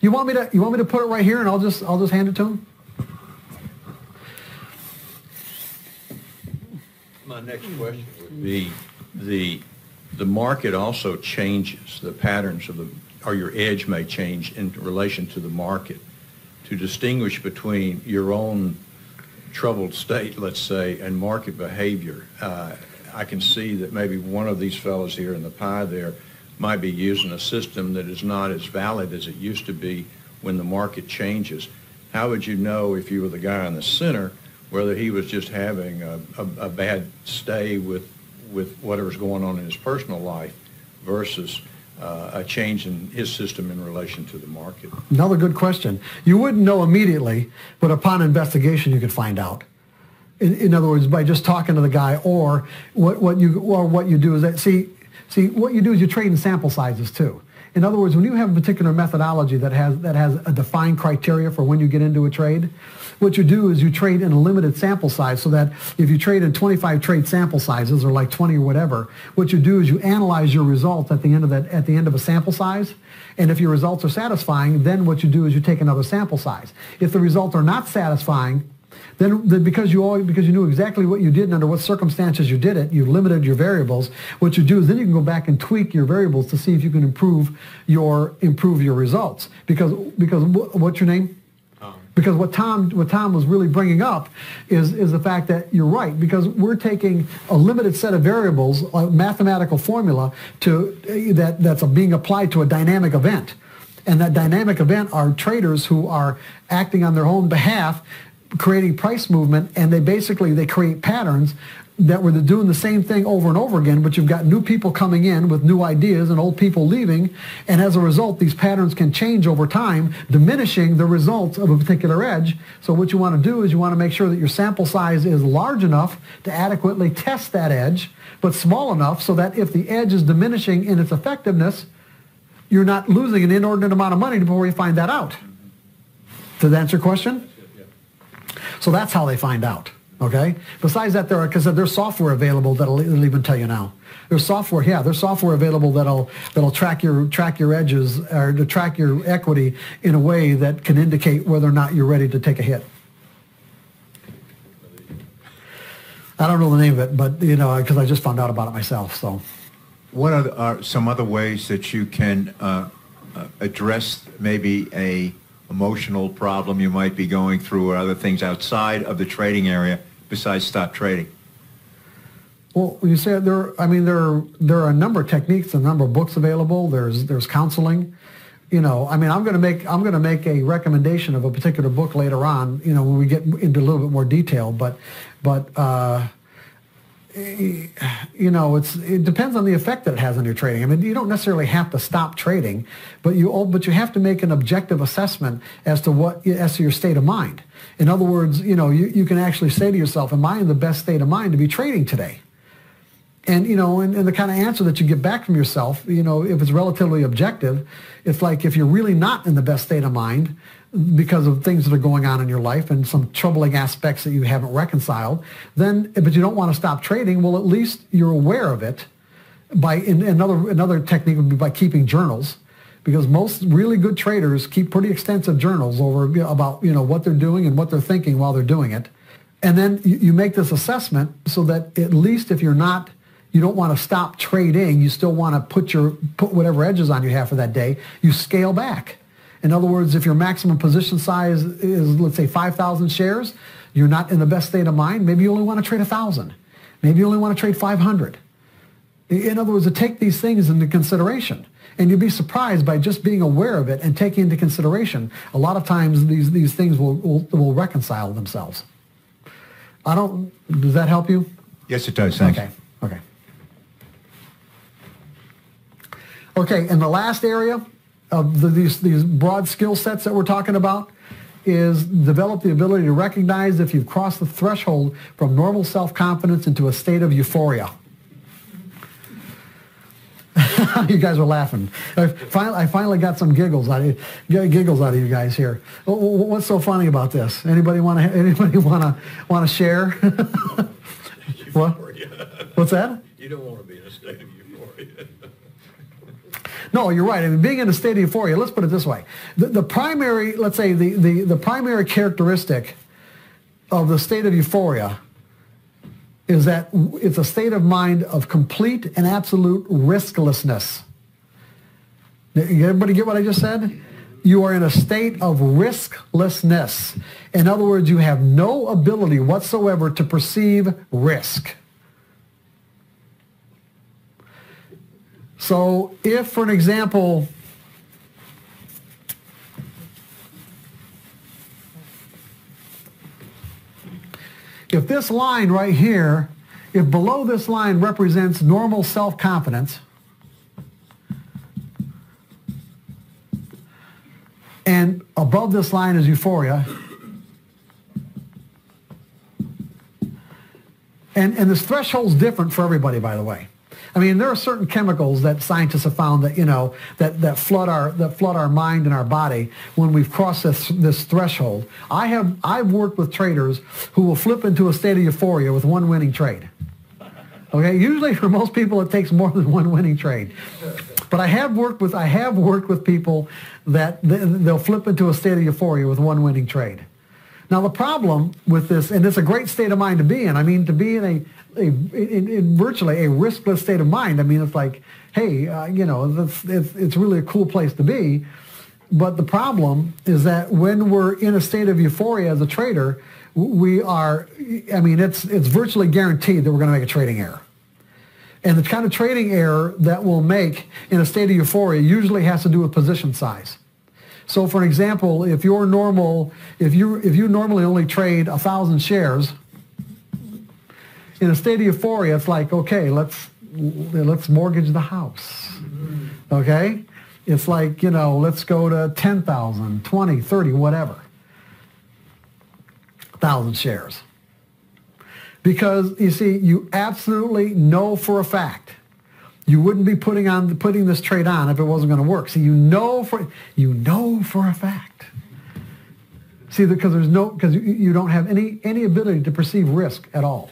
You want me to you want me to put it right here, and I'll just I'll just hand it to him. My next question would be, the, the market also changes, the patterns of the, or your edge may change in relation to the market. To distinguish between your own troubled state, let's say, and market behavior, uh, I can see that maybe one of these fellows here in the pie there might be using a system that is not as valid as it used to be when the market changes. How would you know if you were the guy in the center whether he was just having a, a, a bad stay with, with whatever's going on in his personal life versus uh, a change in his system in relation to the market? Another good question. You wouldn't know immediately, but upon investigation you could find out. In, in other words, by just talking to the guy, or what, what you or what you do is that see see what you do is you trade in sample sizes too. In other words, when you have a particular methodology that has that has a defined criteria for when you get into a trade, what you do is you trade in a limited sample size so that if you trade in 25 trade sample sizes or like 20 or whatever, what you do is you analyze your results at the end of that at the end of a sample size. And if your results are satisfying, then what you do is you take another sample size. If the results are not satisfying, then, then because you always, because you knew exactly what you did and under what circumstances you did it, you limited your variables. What you do is then you can go back and tweak your variables to see if you can improve your improve your results. Because because what's your name? Because what Tom, what Tom was really bringing up is, is the fact that you're right, because we're taking a limited set of variables, a mathematical formula, to, that, that's being applied to a dynamic event. And that dynamic event are traders who are acting on their own behalf, creating price movement, and they basically, they create patterns that were doing the same thing over and over again, but you've got new people coming in with new ideas and old people leaving, and as a result, these patterns can change over time, diminishing the results of a particular edge. So what you want to do is you want to make sure that your sample size is large enough to adequately test that edge, but small enough so that if the edge is diminishing in its effectiveness, you're not losing an inordinate amount of money before you find that out. Does that answer your question? So that's how they find out. Okay. Besides that, there are because there's software available that'll, that'll even tell you now. There's software, yeah. There's software available that'll that'll track your track your edges or to track your equity in a way that can indicate whether or not you're ready to take a hit. I don't know the name of it, but you know, because I just found out about it myself. So, what are, are some other ways that you can uh, uh, address maybe a emotional problem you might be going through or other things outside of the trading area besides stop trading? Well, you said there. I mean, there there are a number of techniques, a number of books available. There's there's counseling. You know, I mean, I'm going to make I'm going to make a recommendation of a particular book later on. You know, when we get into a little bit more detail. But but uh, you know, it's it depends on the effect that it has on your trading. I mean, you don't necessarily have to stop trading, but you but you have to make an objective assessment as to what as to your state of mind. In other words, you know, you, you can actually say to yourself, "Am I in the best state of mind to be trading today?" And you know, and, and the kind of answer that you get back from yourself, you know, if it's relatively objective, it's like if you're really not in the best state of mind, because of things that are going on in your life and some troubling aspects that you haven't reconciled, then, but you don't want to stop trading, well, at least you're aware of it by, in, another, another technique would be by keeping journals because most really good traders keep pretty extensive journals over about, you know, what they're doing and what they're thinking while they're doing it. And then you, you make this assessment so that at least if you're not you don't want to stop trading. You still want to put your put whatever edges on you have for that day. You scale back. In other words, if your maximum position size is, let's say, 5,000 shares, you're not in the best state of mind. Maybe you only want to trade 1,000. Maybe you only want to trade 500. In other words, to take these things into consideration. And you'd be surprised by just being aware of it and taking into consideration. A lot of times these, these things will, will, will reconcile themselves. I don't, does that help you? Yes, it does. Thanks. Okay, okay. Okay, and the last area of the, these, these broad skill sets that we're talking about is develop the ability to recognize if you've crossed the threshold from normal self-confidence into a state of euphoria. you guys are laughing. I finally, I finally got some giggles out of you, giggles out of you guys here. What's so funny about this? Anybody want to anybody want to want to share? what? What's that? You don't want to be in a state of euphoria. No, you're right. I mean, being in a state of euphoria, let's put it this way. The, the primary, let's say, the, the, the primary characteristic of the state of euphoria is that it's a state of mind of complete and absolute risklessness. Everybody get what I just said? You are in a state of risklessness. In other words, you have no ability whatsoever to perceive risk. So if, for an example, if this line right here, if below this line represents normal self-confidence, and above this line is euphoria, and, and this threshold's different for everybody, by the way. I mean, there are certain chemicals that scientists have found that you know that, that flood our that flood our mind and our body when we've crossed this this threshold. I have I've worked with traders who will flip into a state of euphoria with one winning trade. Okay, usually for most people it takes more than one winning trade. But I have worked with I have worked with people that they'll flip into a state of euphoria with one winning trade. Now the problem with this, and it's a great state of mind to be in. I mean, to be in a a, in, in, virtually a riskless state of mind. I mean, it's like, hey, uh, you know, it's, it's, it's really a cool place to be. But the problem is that when we're in a state of euphoria as a trader, we are, I mean, it's, it's virtually guaranteed that we're going to make a trading error. And the kind of trading error that we'll make in a state of euphoria usually has to do with position size. So for example, if you're normal, if you if you normally only trade a thousand shares, in a state of euphoria, it's like, okay, let's let's mortgage the house. Okay? It's like, you know, let's go to 10,000, 20, 30, whatever. Thousand shares. Because you see, you absolutely know for a fact you wouldn't be putting on putting this trade on if it wasn't going to work. See, you know for you know for a fact. See, because there's no because you don't have any any ability to perceive risk at all.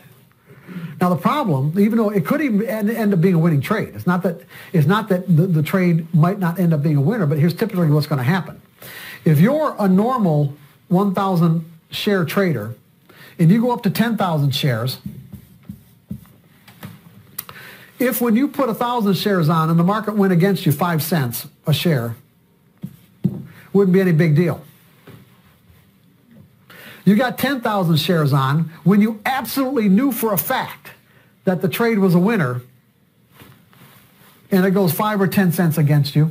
Now the problem, even though it could even end, end up being a winning trade, it's not that it's not that the, the trade might not end up being a winner, but here's typically what's going to happen. If you're a normal 1,000 share trader and you go up to 10,000 shares, if when you put a 1,000 shares on and the market went against you 5 cents a share, wouldn't be any big deal. You got 10,000 shares on when you absolutely knew for a fact that the trade was a winner and it goes 5 or 10 cents against you.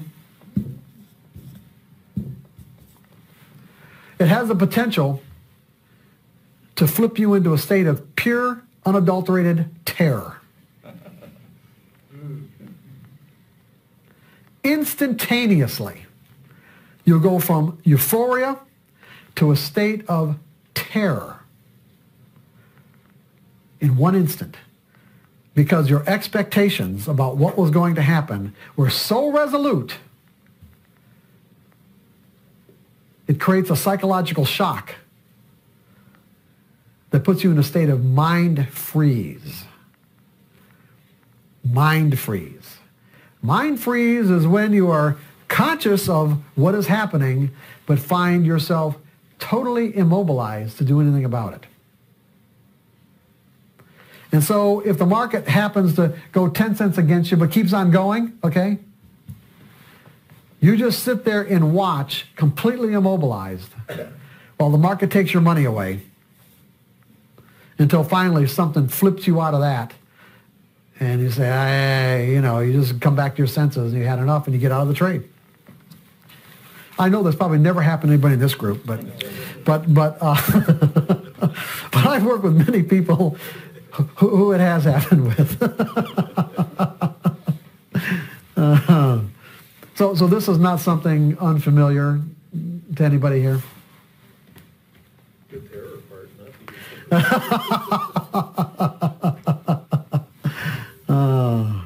It has the potential to flip you into a state of pure, unadulterated terror. Instantaneously, you'll go from euphoria to a state of terror in one instant because your expectations about what was going to happen were so resolute, it creates a psychological shock that puts you in a state of mind freeze. Mind freeze. Mind freeze is when you are conscious of what is happening, but find yourself totally immobilized to do anything about it. And so if the market happens to go 10 cents against you but keeps on going, okay, you just sit there and watch completely immobilized while the market takes your money away until finally something flips you out of that and you say, hey, you know, you just come back to your senses and you had enough and you get out of the trade. I know that's probably never happened to anybody in this group, but, but, but, uh, but I've worked with many people who, who it has happened with. uh, so, so this is not something unfamiliar to anybody here. The terror part, not the Uh,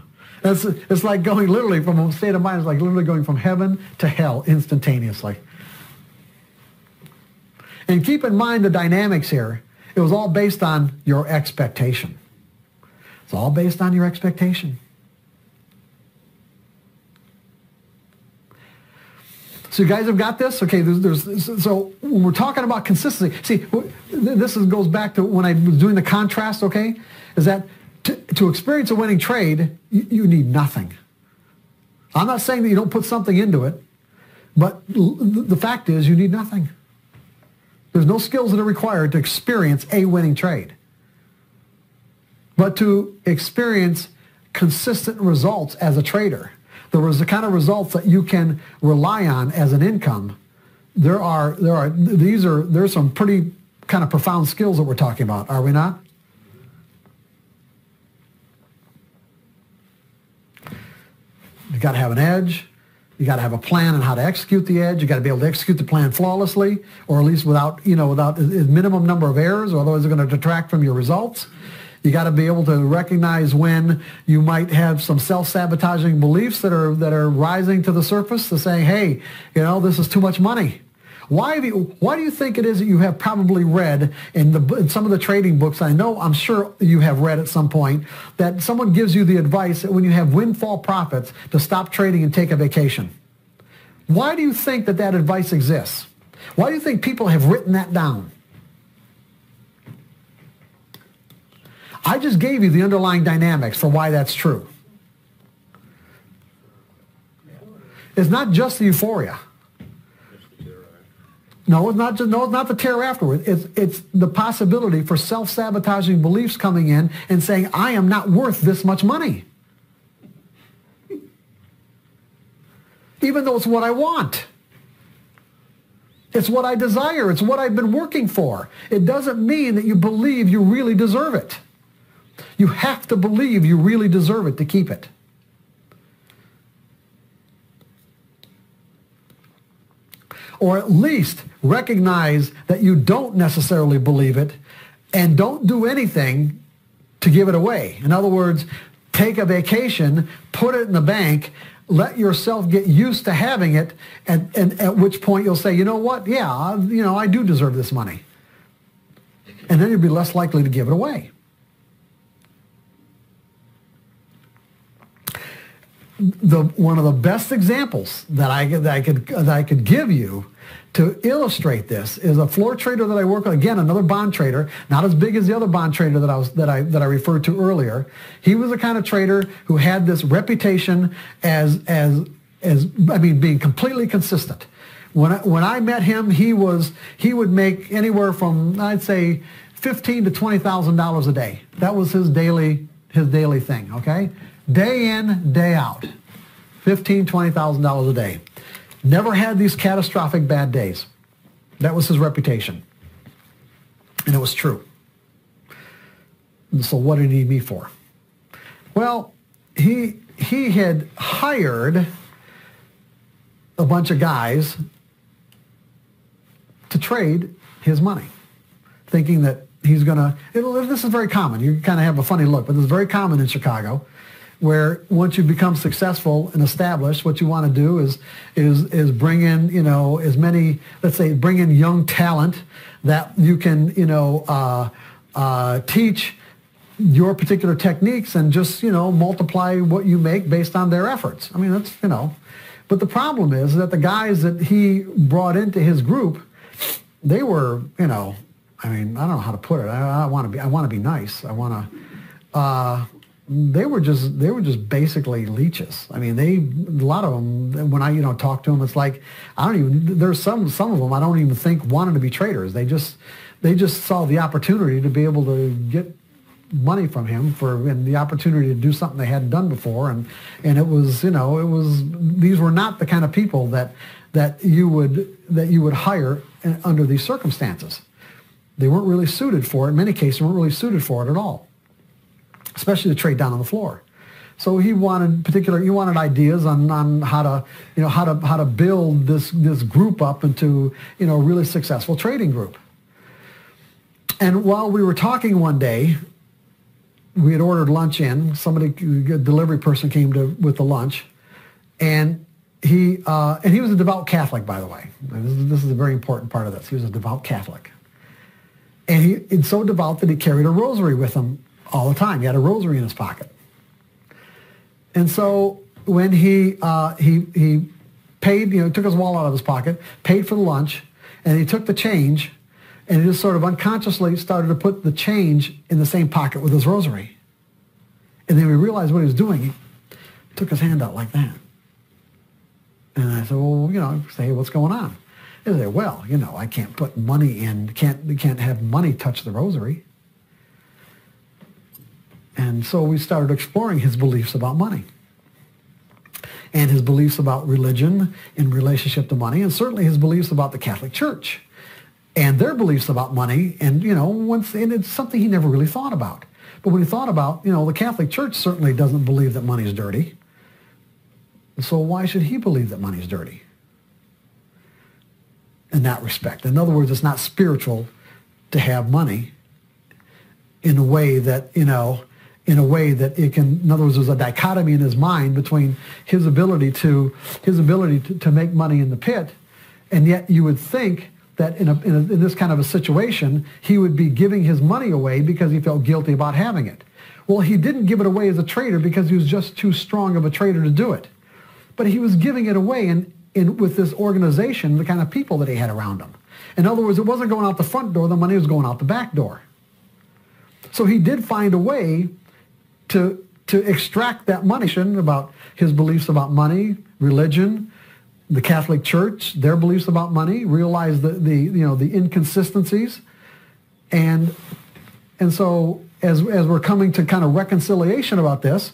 it's, it's like going literally from a state of mind, it's like literally going from heaven to hell instantaneously. And keep in mind the dynamics here. It was all based on your expectation. It's all based on your expectation. So you guys have got this? Okay, there's, there's, so when we're talking about consistency, see, this is, goes back to when I was doing the contrast, okay, is that to, to experience a winning trade, you, you need nothing. I'm not saying that you don't put something into it, but the fact is you need nothing. There's no skills that are required to experience a winning trade. But to experience consistent results as a trader, the kind of results that you can rely on as an income. There are, there are, these are, there's some pretty kind of profound skills that we're talking about, are we not? You got to have an edge. You got to have a plan on how to execute the edge. You got to be able to execute the plan flawlessly, or at least without, you know, without a minimum number of errors, or otherwise they're going to detract from your results. You got to be able to recognize when you might have some self-sabotaging beliefs that are that are rising to the surface to say, hey, you know, this is too much money. Why do you, why do you think it is that you have probably read in, the, in some of the trading books? I know, I'm sure you have read at some point that someone gives you the advice that when you have windfall profits to stop trading and take a vacation. Why do you think that that advice exists? Why do you think people have written that down? I just gave you the underlying dynamics for why that's true. It's not just the euphoria. No, it's not just, no, it's not the terror afterward. It's, it's the possibility for self-sabotaging beliefs coming in and saying, I am not worth this much money. Even though it's what I want. It's what I desire. It's what I've been working for. It doesn't mean that you believe you really deserve it. You have to believe you really deserve it to keep it. Or at least recognize that you don't necessarily believe it and don't do anything to give it away. In other words, take a vacation, put it in the bank, let yourself get used to having it, and, and at which point you'll say, you know what, yeah, you know, I do deserve this money. And then you'll be less likely to give it away. the one of the best examples that I, that I could that I could give you to illustrate this is a floor trader that I work with. Again, another bond trader, not as big as the other bond trader that I was that I that I referred to earlier. He was the kind of trader who had this reputation as as as I mean being completely consistent. When I, when I met him, he was he would make anywhere from I'd say fifteen to twenty thousand dollars a day. That was his daily his daily thing. Okay, day in, day out. $15,000, $20,000 a day. Never had these catastrophic bad days. That was his reputation. And it was true. And so what did he need me for? Well, he, he had hired a bunch of guys to trade his money, thinking that he's going to, this is very common. You kind of have a funny look, but this is very common in Chicago where once you become successful and established, what you want to do is is is bring in you know as many let's say bring in young talent that you can you know uh, uh, teach your particular techniques and just you know multiply what you make based on their efforts. I mean that's you know, but the problem is that the guys that he brought into his group, they were you know, I mean I don't know how to put it. I, I want to be I want to be nice. I want to. Uh, they were just they were just basically leeches. I mean, they a lot of them. When I you know talk to them, it's like I don't even. There's some some of them I don't even think wanted to be traders. They just they just saw the opportunity to be able to get money from him for and the opportunity to do something they hadn't done before and and it was you know it was these were not the kind of people that that you would that you would hire eh, under these circumstances They weren't really suited for it. In many cases, weren't really suited for it at all, especially to trade down on the floor. So he wanted particular he wanted ideas on, on how to you know how to how to build this this group up into you know a really successful trading group. And while we were talking one day, we had ordered lunch in. Somebody, a delivery person came to with the lunch, and he uh, and he was a devout Catholic, by the way. This is, this is a very important part of this. He was a devout Catholic, and he it's so devout that he carried a rosary with him all the time. He had a rosary in his pocket, and so when he uh, he he paid, you know, took his wallet out of his pocket, paid for the lunch, and he took the change and he just sort of unconsciously started to put the change in the same pocket with his rosary. And then we realized what he was doing. He took his hand out like that. And I said, well, you know, say, hey, what's going on? He said, well, you know, I can't put money in, can't, can't have money touch the rosary. And so we started exploring his beliefs about money and his beliefs about religion in relationship to money, and certainly his beliefs about the Catholic Church and their beliefs about money. And, you know, once, and it's something he never really thought about. But when he thought about, you know, the Catholic Church certainly doesn't believe that money is dirty. So why should he believe that money is dirty? In that respect. In other words, it's not spiritual to have money in a way that, you know, in a way that it can, in other words, there's a dichotomy in his mind between his ability to, his ability to, to make money in the pit, and yet you would think that in, a, in, a, in this kind of a situation, he would be giving his money away because he felt guilty about having it. Well, he didn't give it away as a trader because he was just too strong of a trader to do it. But he was giving it away in, in, with this organization, the kind of people that he had around him. In other words, it wasn't going out the front door, the money was going out the back door. So he did find a way to, to extract that money shouldn't about his beliefs about money, religion, the Catholic Church, their beliefs about money, realize the, the you know the inconsistencies, and and so as as we're coming to kind of reconciliation about this,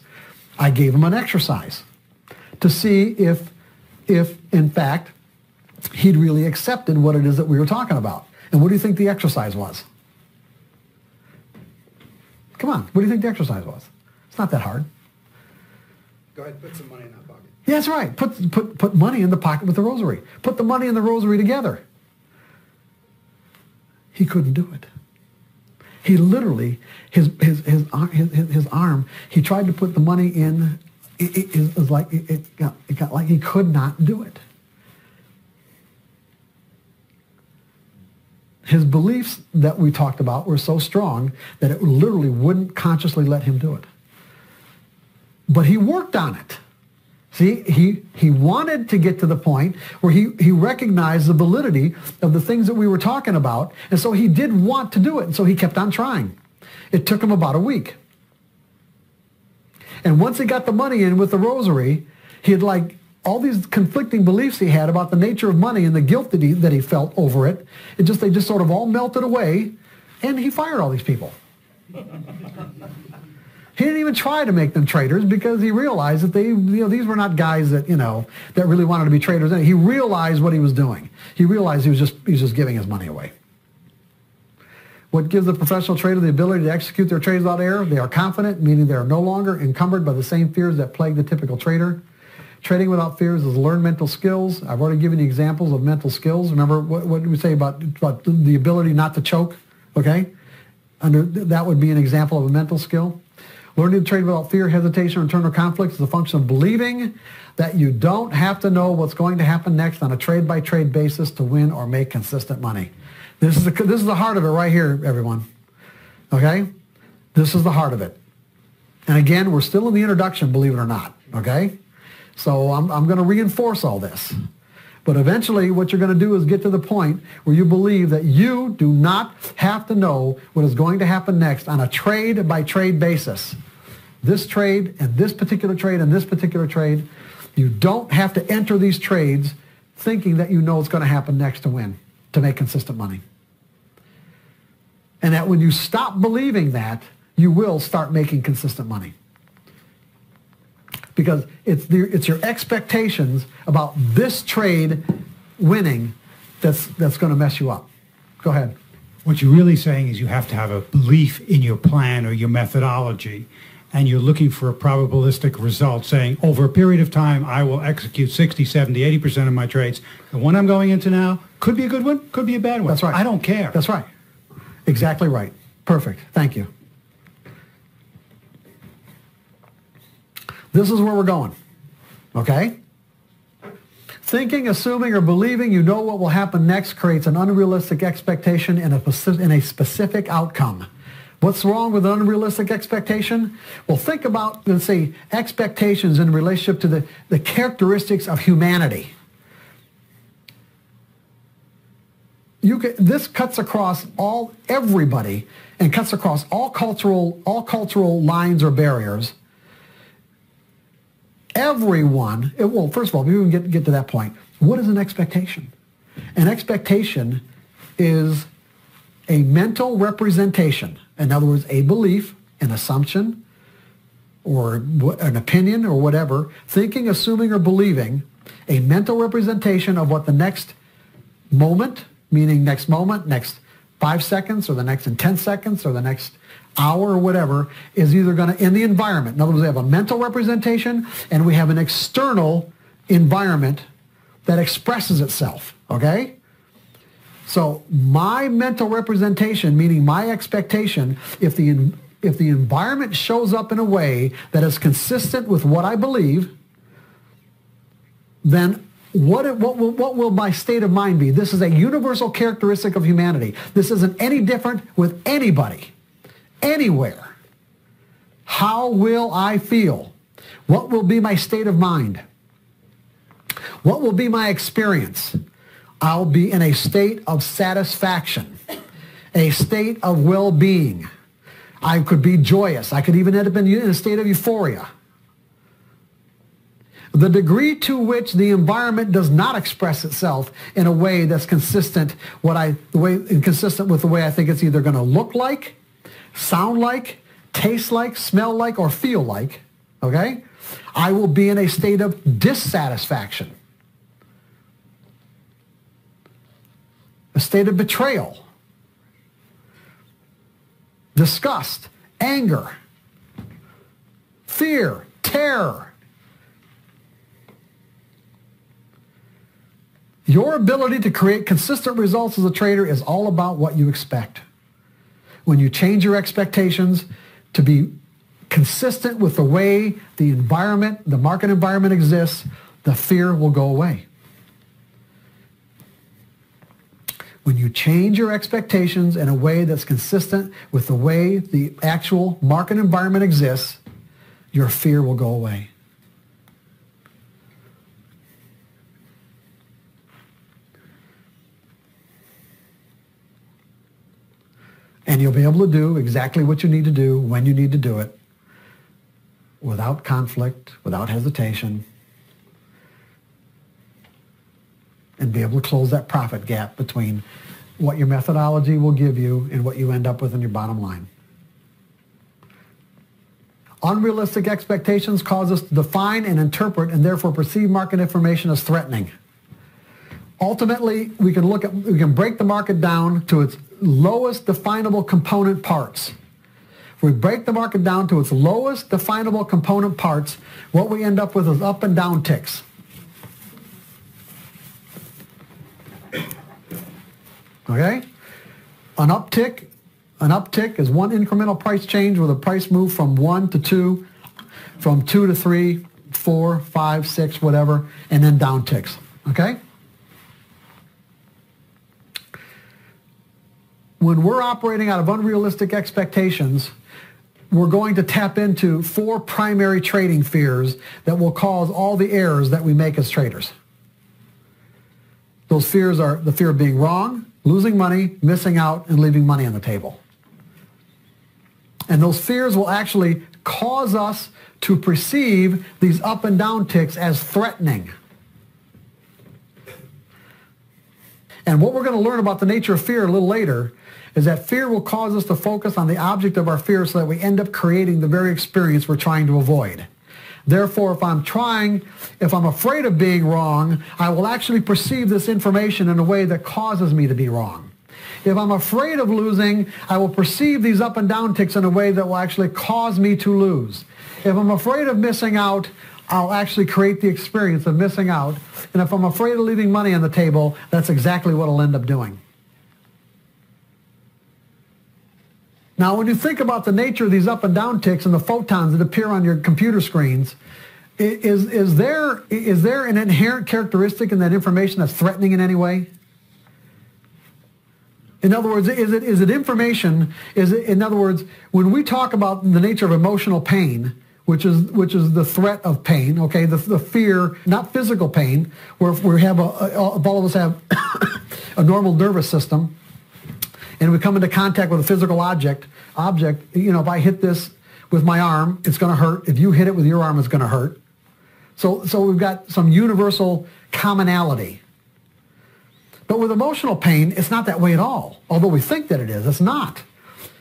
I gave him an exercise to see if if in fact he'd really accepted what it is that we were talking about. And what do you think the exercise was? Come on, what do you think the exercise was? It's not that hard. Go ahead, put some money in that pocket. Yeah, that's right. Put, put, put money in the pocket with the rosary. Put the money and the rosary together. He couldn't do it. He literally, his, his, his, his, his arm, he tried to put the money in. It, it, it was like, it, it, got, it got like he could not do it. His beliefs that we talked about were so strong that it literally wouldn't consciously let him do it. But he worked on it. See, he, he wanted to get to the point where he, he recognized the validity of the things that we were talking about. And so he did want to do it. And so he kept on trying. It took him about a week. And once he got the money in with the rosary, he had like all these conflicting beliefs he had about the nature of money and the guilt that he, that he felt over it. It just, they just sort of all melted away. And he fired all these people. He didn't even try to make them traders because he realized that they, you know, these were not guys that, you know, that really wanted to be traders. He realized what he was doing. He realized he was just, he was just giving his money away. What gives a professional trader the ability to execute their trades without error? They are confident, meaning they are no longer encumbered by the same fears that plague the typical trader. Trading without fears is learn mental skills. I've already given you examples of mental skills. Remember what, what did we say about, about the ability not to choke? Okay? Under, that would be an example of a mental skill. Learning to trade without fear, hesitation, or internal conflicts is a function of believing that you don't have to know what's going to happen next on a trade-by-trade basis to win or make consistent money. This is, the, this is the heart of it right here, everyone. Okay? This is the heart of it. And again, we're still in the introduction, believe it or not. Okay? So I'm, I'm going to reinforce all this. But eventually what you're going to do is get to the point where you believe that you do not have to know what is going to happen next on a trade by trade basis. This trade and this particular trade and this particular trade, you don't have to enter these trades thinking that you know what's going to happen next to win, to make consistent money. And that when you stop believing that, you will start making consistent money because it's, the, it's your expectations about this trade winning that's, that's going to mess you up. Go ahead. What you're really saying is you have to have a belief in your plan or your methodology, and you're looking for a probabilistic result saying, over a period of time, I will execute 60, 70, 80% of my trades. The one I'm going into now could be a good one, could be a bad one. That's right. I don't care. That's right. Exactly right. Perfect. Thank you. This is where we're going. Okay? Thinking, assuming, or believing you know what will happen next creates an unrealistic expectation in a, in a specific outcome. What's wrong with unrealistic expectation? Well, think about, let's say, expectations in relationship to the, the characteristics of humanity. You can, this cuts across all everybody and cuts across all cultural all cultural lines or barriers. Everyone, it- well, first of all, we can get, get to that point. What is an expectation? An expectation is a mental representation. In other words, a belief, an assumption, or an opinion or whatever, thinking, assuming, or believing, a mental representation of what the next moment, meaning next moment, next five seconds, or the next in 10 seconds, or the next hour, or whatever, is either going to, in the environment. In other words, we have a mental representation and we have an external environment that expresses itself, okay? So my mental representation, meaning my expectation, if the if the environment shows up in a way that is consistent with what I believe, then what, what, will, what will my state of mind be? This is a universal characteristic of humanity. This isn't any different with anybody, anywhere. How will I feel? What will be my state of mind? What will be my experience? I'll be in a state of satisfaction, a state of well-being. I could be joyous. I could even end up in a state of euphoria. The degree to which the environment does not express itself in a way that's consistent, what I the way consistent with the way I think it's either going to look like, sound like, taste like, smell like, or feel like, okay? I will be in a state of dissatisfaction. A state of betrayal, disgust, anger, fear, terror. Your ability to create consistent results as a trader is all about what you expect. When you change your expectations to be consistent with the way the environment, the market environment exists, the fear will go away. When you change your expectations in a way that's consistent with the way the actual market environment exists, your fear will go away. And you'll be able to do exactly what you need to do when you need to do it without conflict, without hesitation, and be able to close that profit gap between what your methodology will give you and what you end up with in your bottom line. Unrealistic expectations cause us to define and interpret and therefore perceive market information as threatening. Ultimately, we can look at we can break the market down to its lowest definable component parts. If we break the market down to its lowest definable component parts, what we end up with is up and down ticks. Okay? An uptick, an uptick is one incremental price change where the price move from one to two, from two to three, four, five, six, whatever, and then down ticks. Okay? When we're operating out of unrealistic expectations, we're going to tap into four primary trading fears that will cause all the errors that we make as traders. Those fears are the fear of being wrong, losing money, missing out, and leaving money on the table. And those fears will actually cause us to perceive these up and down ticks as threatening. And what we're going to learn about the nature of fear a little later is that fear will cause us to focus on the object of our fear so that we end up creating the very experience we're trying to avoid. Therefore, if I'm trying, if I'm afraid of being wrong, I will actually perceive this information in a way that causes me to be wrong. If I'm afraid of losing, I will perceive these up and down ticks in a way that will actually cause me to lose. If I'm afraid of missing out, I'll actually create the experience of missing out. And if I'm afraid of leaving money on the table, that's exactly what I'll end up doing. Now, when you think about the nature of these up and down ticks and the photons that appear on your computer screens, is, is, there, is there an inherent characteristic in that information that's threatening in any way? In other words, is it, is it information? Is it, in other words, when we talk about the nature of emotional pain, which is, which is the threat of pain, okay, the, the fear, not physical pain, where we have a, a, all of us have a normal nervous system, and we come into contact with a physical object, object, you know, if I hit this with my arm, it's going to hurt. If you hit it with your arm, it's going to hurt. So, so we've got some universal commonality. But with emotional pain, it's not that way at all. Although we think that it is, it's not.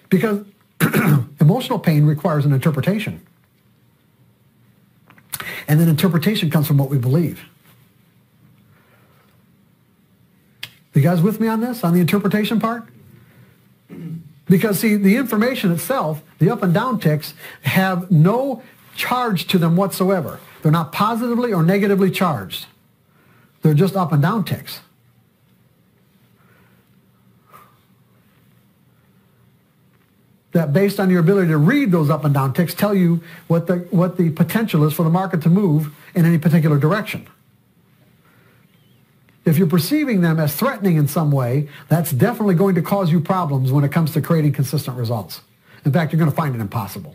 Because emotional pain requires an interpretation. And then interpretation comes from what we believe. You guys with me on this, on the interpretation part? Because, see, the information itself, the up and down ticks, have no charge to them whatsoever. They're not positively or negatively charged. They're just up and down ticks. That based on your ability to read those up and down ticks tell you what the, what the potential is for the market to move in any particular direction. If you're perceiving them as threatening in some way, that's definitely going to cause you problems when it comes to creating consistent results. In fact, you're going to find it impossible.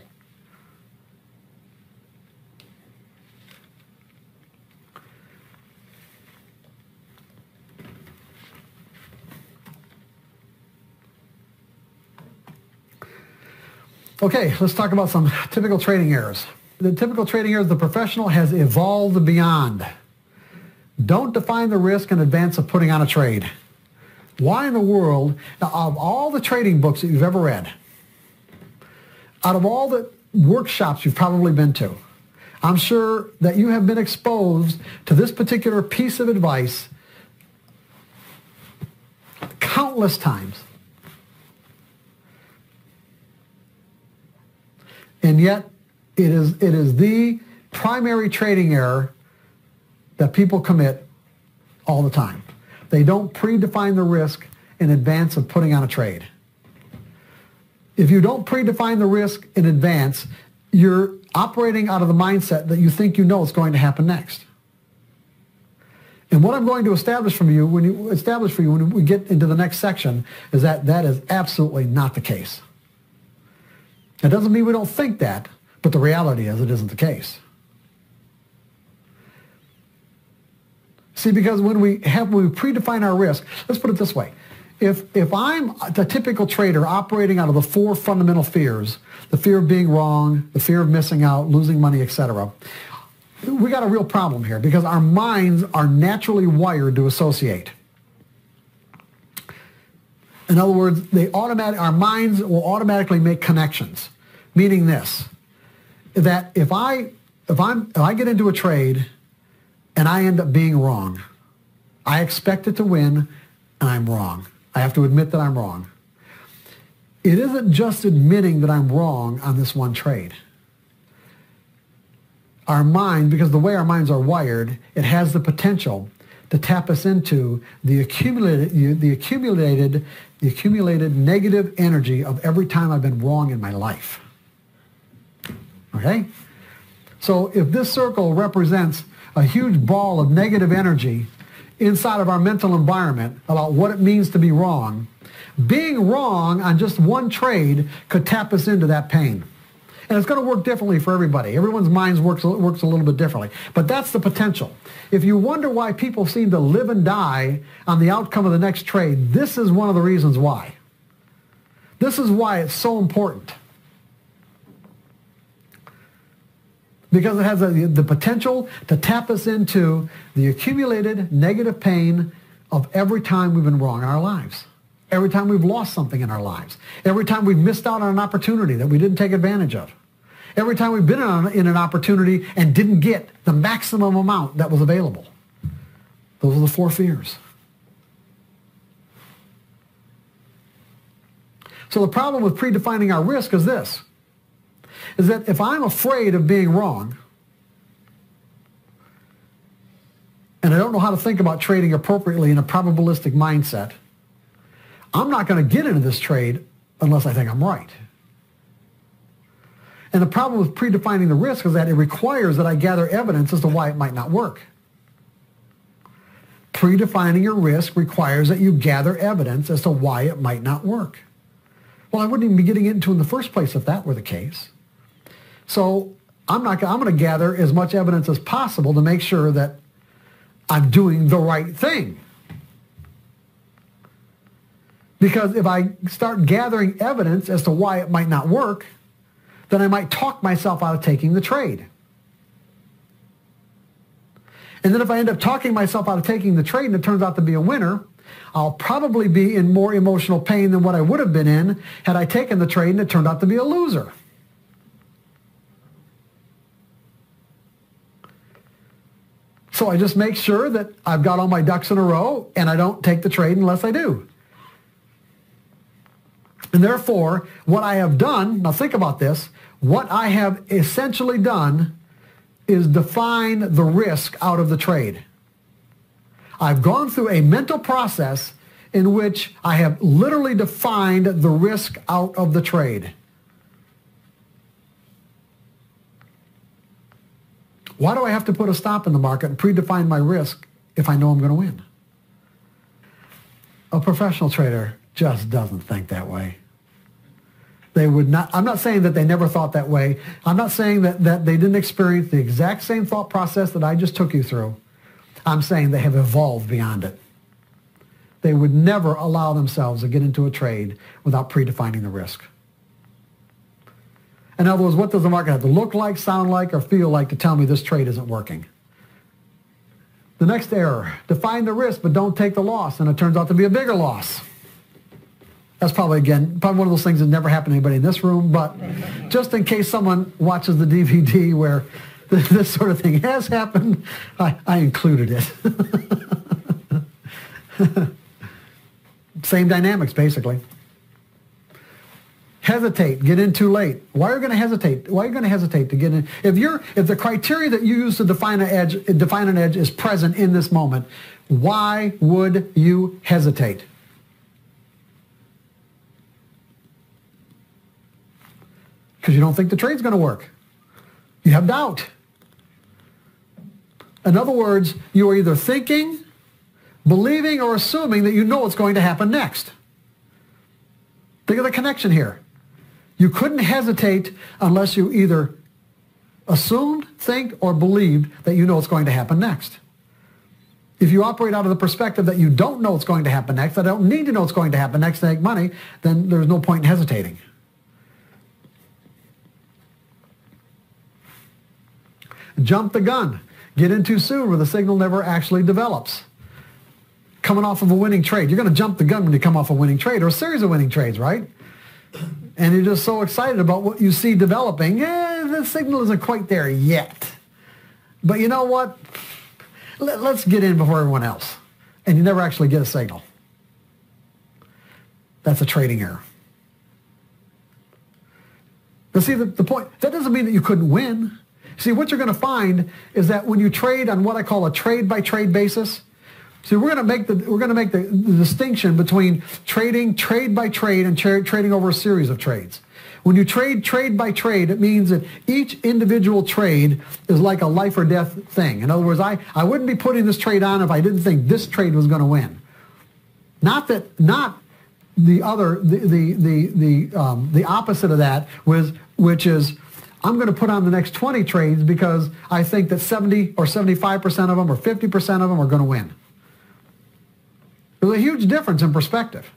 Okay, let's talk about some typical trading errors. The typical trading errors the professional has evolved beyond. Don't define the risk in advance of putting on a trade. Why in the world, of all the trading books that you've ever read, out of all the workshops you've probably been to, I'm sure that you have been exposed to this particular piece of advice countless times. And yet, it is, it is the primary trading error that people commit all the time. They don't predefine the risk in advance of putting on a trade. If you don't predefine the risk in advance, you're operating out of the mindset that you think you know what's going to happen next. And what I'm going to establish from you, when you establish for you when we get into the next section, is that that is absolutely not the case. That doesn't mean we don't think that, but the reality is it isn't the case. See, because when we have when we predefine our risk, let's put it this way. If, if I'm the typical trader operating out of the four fundamental fears, the fear of being wrong, the fear of missing out, losing money, etc., we got a real problem here because our minds are naturally wired to associate. In other words, they automatic, our minds will automatically make connections. Meaning this, that if I, if, I'm, if I get into a trade and I end up being wrong, I expect it to win and I'm wrong. I have to admit that I'm wrong. It isn't just admitting that I'm wrong on this one trade. Our mind, because the way our minds are wired, it has the potential to tap us into the accumulated, the accumulated, the accumulated negative energy of every time I've been wrong in my life. Okay? So if this circle represents a huge ball of negative energy inside of our mental environment about what it means to be wrong, being wrong on just one trade could tap us into that pain. And it's going to work differently for everybody. Everyone's minds works, works a little bit differently. But that's the potential. If you wonder why people seem to live and die on the outcome of the next trade, this is one of the reasons why. This is why it's so important. Because it has a, the potential to tap us into the accumulated negative pain of every time we've been wrong in our lives. Every time we've lost something in our lives. Every time we've missed out on an opportunity that we didn't take advantage of. Every time we've been in an opportunity and didn't get the maximum amount that was available. Those are the four fears. So the problem with predefining our risk is this, is that if I'm afraid of being wrong, and I don't know how to think about trading appropriately in a probabilistic mindset, I'm not going to get into this trade unless I think I'm right. And the problem with predefining the risk is that it requires that I gather evidence as to why it might not work. Predefining your risk requires that you gather evidence as to why it might not work. Well, I wouldn't even be getting into in the first place if that were the case. So I'm not. I'm going to gather as much evidence as possible to make sure that I'm doing the right thing. Because if I start gathering evidence as to why it might not work, then I might talk myself out of taking the trade. And then if I end up talking myself out of taking the trade and it turns out to be a winner, I'll probably be in more emotional pain than what I would have been in had I taken the trade and it turned out to be a loser. So I just make sure that I've got all my ducks in a row and I don't take the trade unless I do. And therefore, what I have done, now think about this, what I have essentially done is define the risk out of the trade. I've gone through a mental process in which I have literally defined the risk out of the trade. Why do I have to put a stop in the market and predefine my risk if I know I'm going to win? A professional trader just doesn't think that way. They would not, I'm not saying that they never thought that way. I'm not saying that, that they didn't experience the exact same thought process that I just took you through. I'm saying they have evolved beyond it. They would never allow themselves to get into a trade without predefining the risk. In other words, what does the market have to look like, sound like, or feel like to tell me this trade isn't working? The next error, define the risk but don't take the loss, and it turns out to be a bigger loss. That's probably, again, probably one of those things that never happened to anybody in this room, but just in case someone watches the DVD where this sort of thing has happened, I, I included it. Same dynamics, basically. Hesitate, get in too late. Why are you going to hesitate? Why are you going to hesitate to get in? If you're, if the criteria that you use to define an edge, define an edge is present in this moment, why would you hesitate? because you don't think the trade's going to work. You have doubt. In other words, you are either thinking, believing, or assuming that you know what's going to happen next. Think of the connection here. You couldn't hesitate unless you either assumed, think, or believed that you know what's going to happen next. If you operate out of the perspective that you don't know what's going to happen next, I don't need to know what's going to happen next to make money, then there's no point in hesitating. Jump the gun. Get in too soon where the signal never actually develops. Coming off of a winning trade. You're going to jump the gun when you come off a winning trade or a series of winning trades, right? And you're just so excited about what you see developing. The signal isn't quite there yet. But you know what? Let, let's get in before everyone else. And you never actually get a signal. That's a trading error. Now see, the, the point, that doesn't mean that you couldn't win. See, what you're going to find is that when you trade on what I call a trade by trade basis, see, we're going to make the we're going to make the, the distinction between trading trade by trade and tra- trading over a series of trades. When you trade trade by trade, it means that each individual trade is like a life or death thing. In other words, I, I wouldn't be putting this trade on if I didn't think this trade was going to win. Not that, not the other, the, the, the, the, um, the opposite of that was, which is I'm going to put on the next 20 trades because I think that 70 or 75% of them or 50% of them are going to win. There's a huge difference in perspective.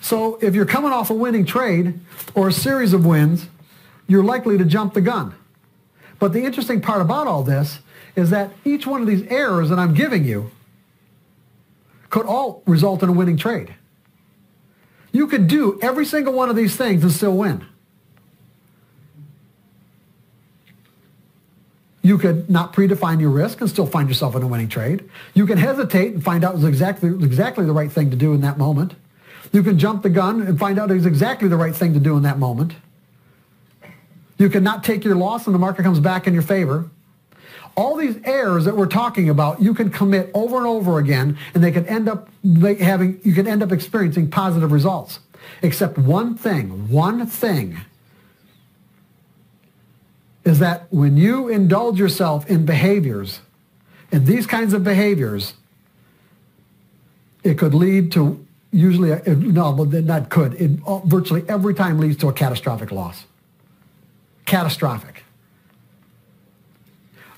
So if you're coming off a winning trade or a series of wins, you're likely to jump the gun. But the interesting part about all this is that each one of these errors that I'm giving you could all result in a winning trade. You could do every single one of these things and still win. You could not predefine your risk and still find yourself in a winning trade. You can hesitate and find out it's exactly, exactly the right thing to do in that moment. You can jump the gun and find out it's exactly the right thing to do in that moment. You can not take your loss and the market comes back in your favor. All these errors that we're talking about, you can commit over and over again, and they can end up having, you can end up experiencing positive results. Except one thing, one thing is that when you indulge yourself in behaviors, in these kinds of behaviors, it could lead to usually, a, no, but not could, it virtually every time leads to a catastrophic loss. Catastrophic.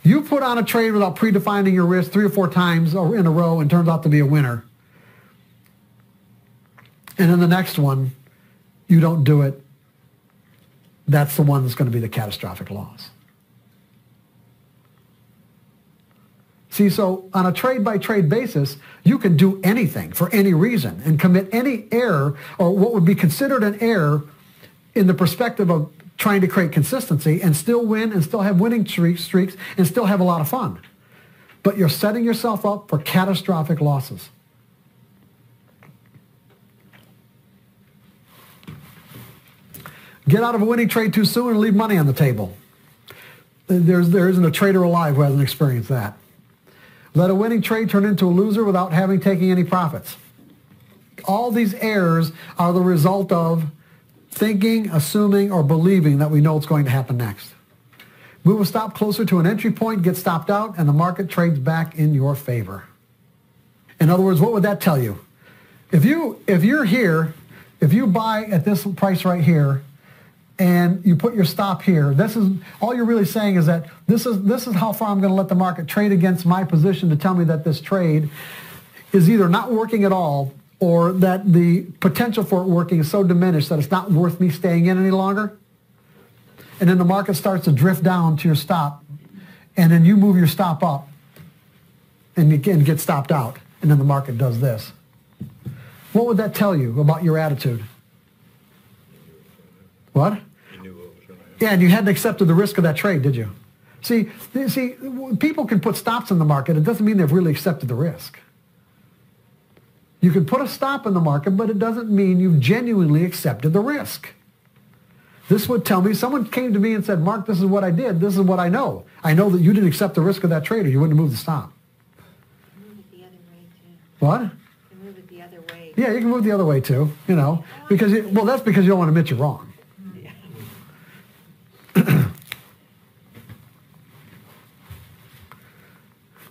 You put on a trade without predefining your risk three or four times in a row and turns out to be a winner. And then the next one, you don't do it that's the one that's going to be the catastrophic loss. See, so on a trade by trade basis, you can do anything for any reason and commit any error or what would be considered an error in the perspective of trying to create consistency and still win and still have winning streaks and still have a lot of fun. But you're setting yourself up for catastrophic losses. Get out of a winning trade too soon and leave money on the table. There's, there isn't a trader alive who hasn't experienced that. Let a winning trade turn into a loser without having taken any profits. All these errors are the result of thinking, assuming, or believing that we know what's going to happen next. Move a stop closer to an entry point, get stopped out, and the market trades back in your favor. In other words, what would that tell you? If, you, if you're here, if you buy at this price right here, and you put your stop here. This is all you're really saying is that this is this is how far I'm going to let the market trade against my position to tell me that this trade is either not working at all or that the potential for it working is so diminished that it's not worth me staying in any longer. And then the market starts to drift down to your stop, and then you move your stop up, and you get stopped out, and then the market does this. What would that tell you about your attitude? What? Yeah, and you hadn't accepted the risk of that trade, did you? See, see, people can put stops in the market. It doesn't mean they've really accepted the risk. You can put a stop in the market, but it doesn't mean you've genuinely accepted the risk. This would tell me, someone came to me and said, Mark, this is what I did. This is what I know. I know that you didn't accept the risk of that trade or you wouldn't have moved the stop. Move it the other way, too. What? move it the other way. Yeah, you can move the other way, too, you know, because, you, well, that's because you don't want to admit you're wrong.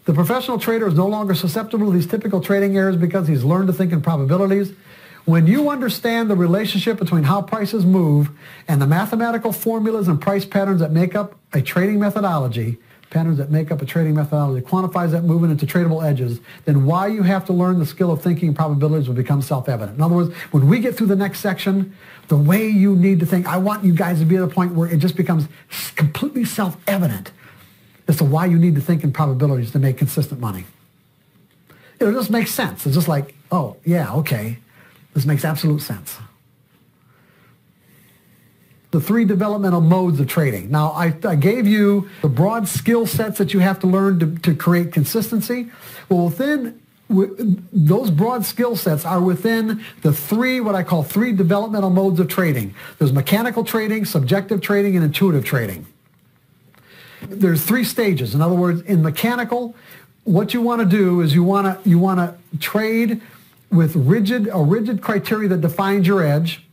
The professional trader is no longer susceptible to these typical trading errors because he's learned to think in probabilities. When you understand the relationship between how prices move and the mathematical formulas and price patterns that make up a trading methodology, patterns that make up a trading methodology, quantifies that movement into tradable edges, then why you have to learn the skill of thinking probabilities will become self-evident. In other words, when we get through the next section, the way you need to think, I want you guys to be at a point where it just becomes completely self-evident as to why you need to think in probabilities to make consistent money. It just makes sense. It's just like, oh, yeah, okay. This makes absolute sense. The three developmental modes of trading. Now, I, I gave you the broad skill sets that you have to learn to, to create consistency. Well, within those broad skill sets are within the three, what I call three developmental modes of trading. There's mechanical trading, subjective trading, and intuitive trading there's three stages. In other words, in mechanical, what you want to do is you want to you want to trade with rigid a rigid criteria that defines your edge.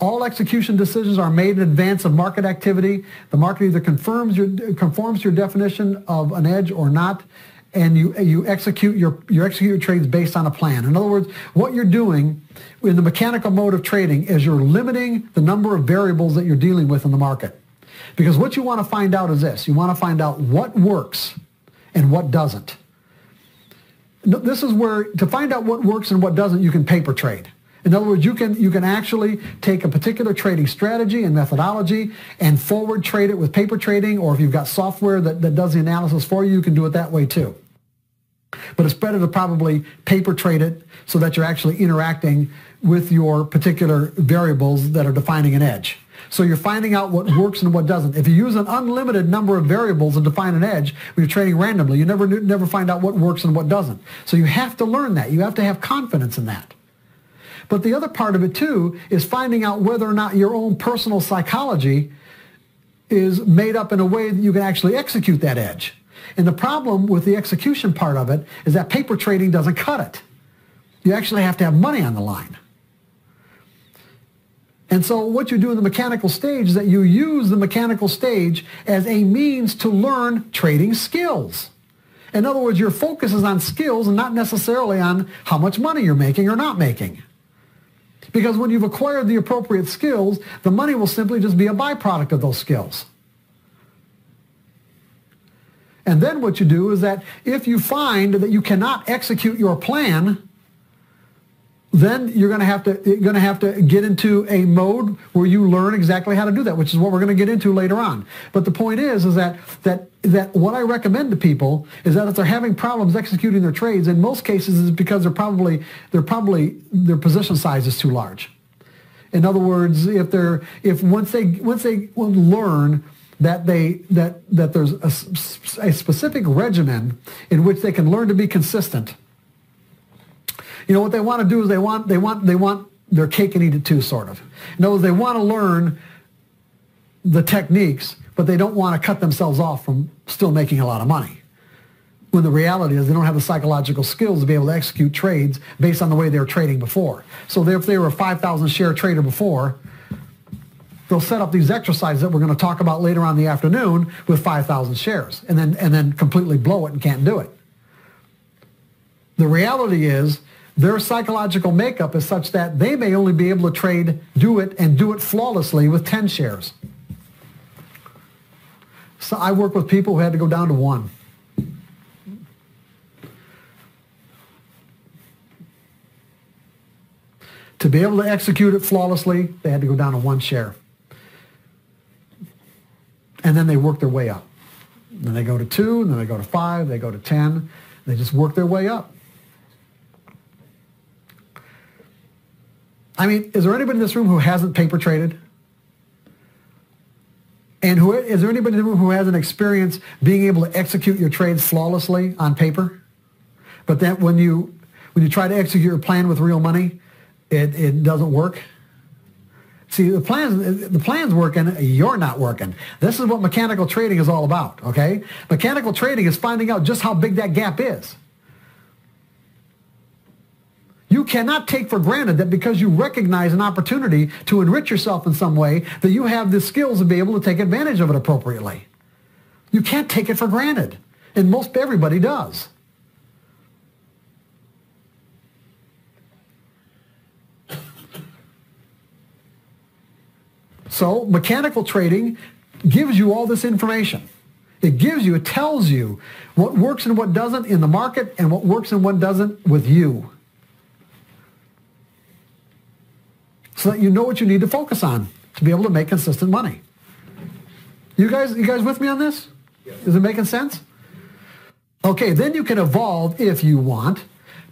All execution decisions are made in advance of market activity. The market either confirms your conforms your definition of an edge or not, and you you execute your you execute your trades based on a plan. In other words, what you're doing in the mechanical mode of trading is you're limiting the number of variables that you're dealing with in the market. Because what you want to find out is this. You want to find out what works and what doesn't. This is where, to find out what works and what doesn't, you can paper trade. In other words, you can, you can actually take a particular trading strategy and methodology and forward trade it with paper trading, or if you've got software that, that does the analysis for you, you can do it that way too. But it's better to probably paper trade it so that you're actually interacting with your particular variables that are defining an edge. So you're finding out what works and what doesn't. If you use an unlimited number of variables to define an edge, when you're trading randomly, you never never find out what works and what doesn't. So you have to learn that. You have to have confidence in that. But the other part of it too is finding out whether or not your own personal psychology is made up in a way that you can actually execute that edge. And the problem with the execution part of it is that paper trading doesn't cut it. You actually have to have money on the line. And so what you do in the mechanical stage is that you use the mechanical stage as a means to learn trading skills. In other words, your focus is on skills and not necessarily on how much money you're making or not making. Because when you've acquired the appropriate skills, the money will simply just be a byproduct of those skills. And then what you do is that if you find that you cannot execute your plan, then you're going to have to going to have to get into a mode where you learn exactly how to do that, which is what we're going to get into later on. But the point is, is that that that what I recommend to people is that if they're having problems executing their trades, in most cases, is because they're probably they're probably their position size is too large. In other words, if they're if once they once they learn that they that that there's a, a specific regimen in which they can learn to be consistent you know what they want to do is they want they want they want their cake and eat it too, sort of. Other words, they want to learn the techniques, but they don't want to cut themselves off from still making a lot of money. When the reality is they don't have the psychological skills to be able to execute trades based on the way they were trading before. So if they were a 5,000 share trader before, they'll set up these exercises that we're going to talk about later on the afternoon with 5,000 shares and then, and then completely blow it and can't do it. The reality is their psychological makeup is such that they may only be able to trade, do it, and do it flawlessly with 10 shares. So I work with people who had to go down to one. To be able to execute it flawlessly, they had to go down to one share. And then they work their way up. Then they go to two, and then they go to five, they go to 10. They just work their way up. I mean, is there anybody in this room who hasn't paper traded? And who, is there anybody in the room who hasn't experienced being able to execute your trades flawlessly on paper? But then when you, when you try to execute your plan with real money, it, it doesn't work? See, the plan's, the plan's working, you're not working. This is what mechanical trading is all about, okay? Mechanical trading is finding out just how big that gap is. You cannot take for granted that because you recognize an opportunity to enrich yourself in some way, that you have the skills to be able to take advantage of it appropriately. You can't take it for granted. And most everybody does. So mechanical trading gives you all this information. It gives you, it tells you what works and what doesn't in the market and what works and what doesn't with you. So that you know what you need to focus on to be able to make consistent money. You guys, you guys with me on this? Is it making sense? Okay, then you can evolve if you want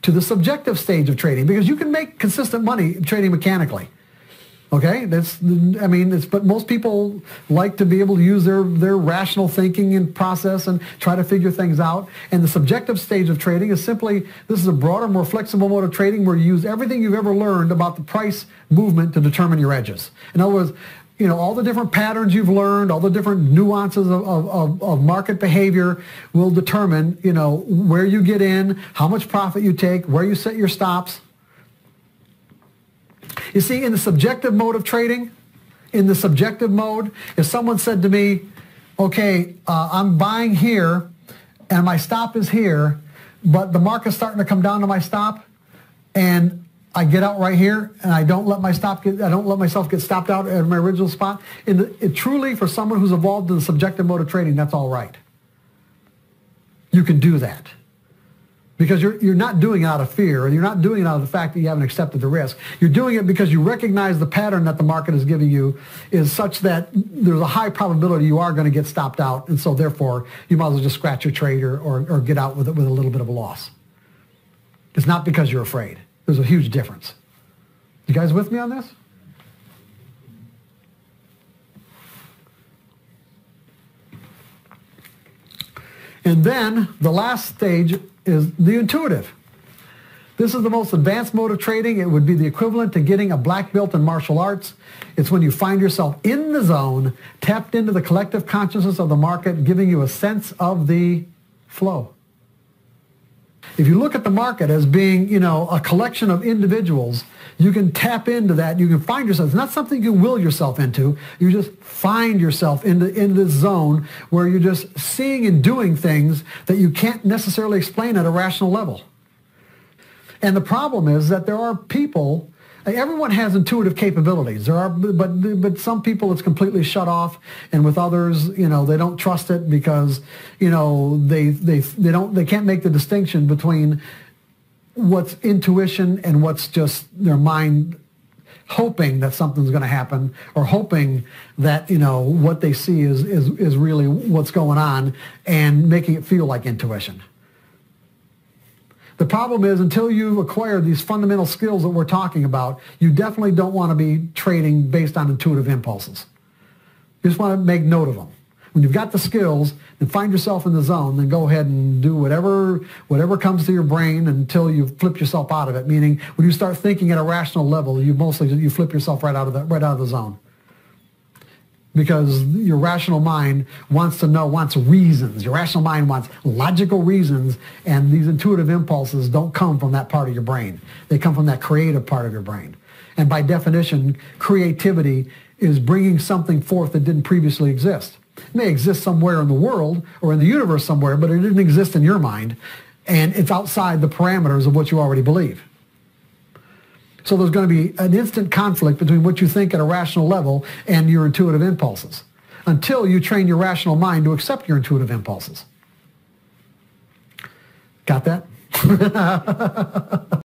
to the subjective stage of trading because you can make consistent money trading mechanically. Okay, that's I mean, it's but most people like to be able to use their their rational thinking and process and try to figure things out. And the subjective stage of trading is simply this is a broader, more flexible mode of trading where you use everything you've ever learned about the price movement to determine your edges. In other words, you know, all the different patterns you've learned, all the different nuances of, of, of, market behavior will determine, you know, where you get in, how much profit you take, where you set your stops. You see, in the subjective mode of trading, in the subjective mode, if someone said to me, okay, uh, I'm buying here and my stop is here, but the market's starting to come down to my stop and I get out right here and I don't let my stop get, I don't let myself get stopped out at my original spot. The, it, truly, for someone who's evolved in the subjective mode of trading, that's all right. You can do that because you're, you're not doing it out of fear and you're not doing it out of the fact that you haven't accepted the risk. You're doing it because you recognize the pattern that the market is giving you is such that there's a high probability you are going to get stopped out. And so therefore, you might as well just scratch your trade or, or, or get out with it with a little bit of a loss. It's not because you're afraid. There's a huge difference. You guys with me on this? And then the last stage is the intuitive. This is the most advanced mode of trading. It would be the equivalent to getting a black belt in martial arts. It's when you find yourself in the zone, tapped into the collective consciousness of the market, giving you a sense of the flow. If you look at the market as being, you know, a collection of individuals, you can tap into that. You can find yourself. It's not something you will yourself into. You just find yourself into, in this zone where you're just seeing and doing things that you can't necessarily explain at a rational level. And the problem is that there are people, everyone has intuitive capabilities. There are, but, but some people it's completely shut off. And with others, you know, they don't trust it because, you know, they, they, they don't, they can't make the distinction between what's intuition and what's just their mind hoping that something's going to happen or hoping that you know what they see is, is is really what's going on and making it feel like intuition the problem is until you acquire these fundamental skills that we're talking about you definitely don't want to be trading based on intuitive impulses you just want to make note of them when you've got the skills, then find yourself in the zone, then go ahead and do whatever whatever comes to your brain until you flip yourself out of it. Meaning, when you start thinking at a rational level, you mostly you flip yourself right out of the right out of the zone. Because your rational mind wants to know, wants reasons. Your rational mind wants logical reasons, and these intuitive impulses don't come from that part of your brain. They come from that creative part of your brain. And by definition, creativity is bringing something forth that didn't previously exist. It may exist somewhere in the world or in the universe somewhere, but it didn't exist in your mind. And it's outside the parameters of what you already believe. So there's going to be an instant conflict between what you think at a rational level and your intuitive impulses until you train your rational mind to accept your intuitive impulses. Got that?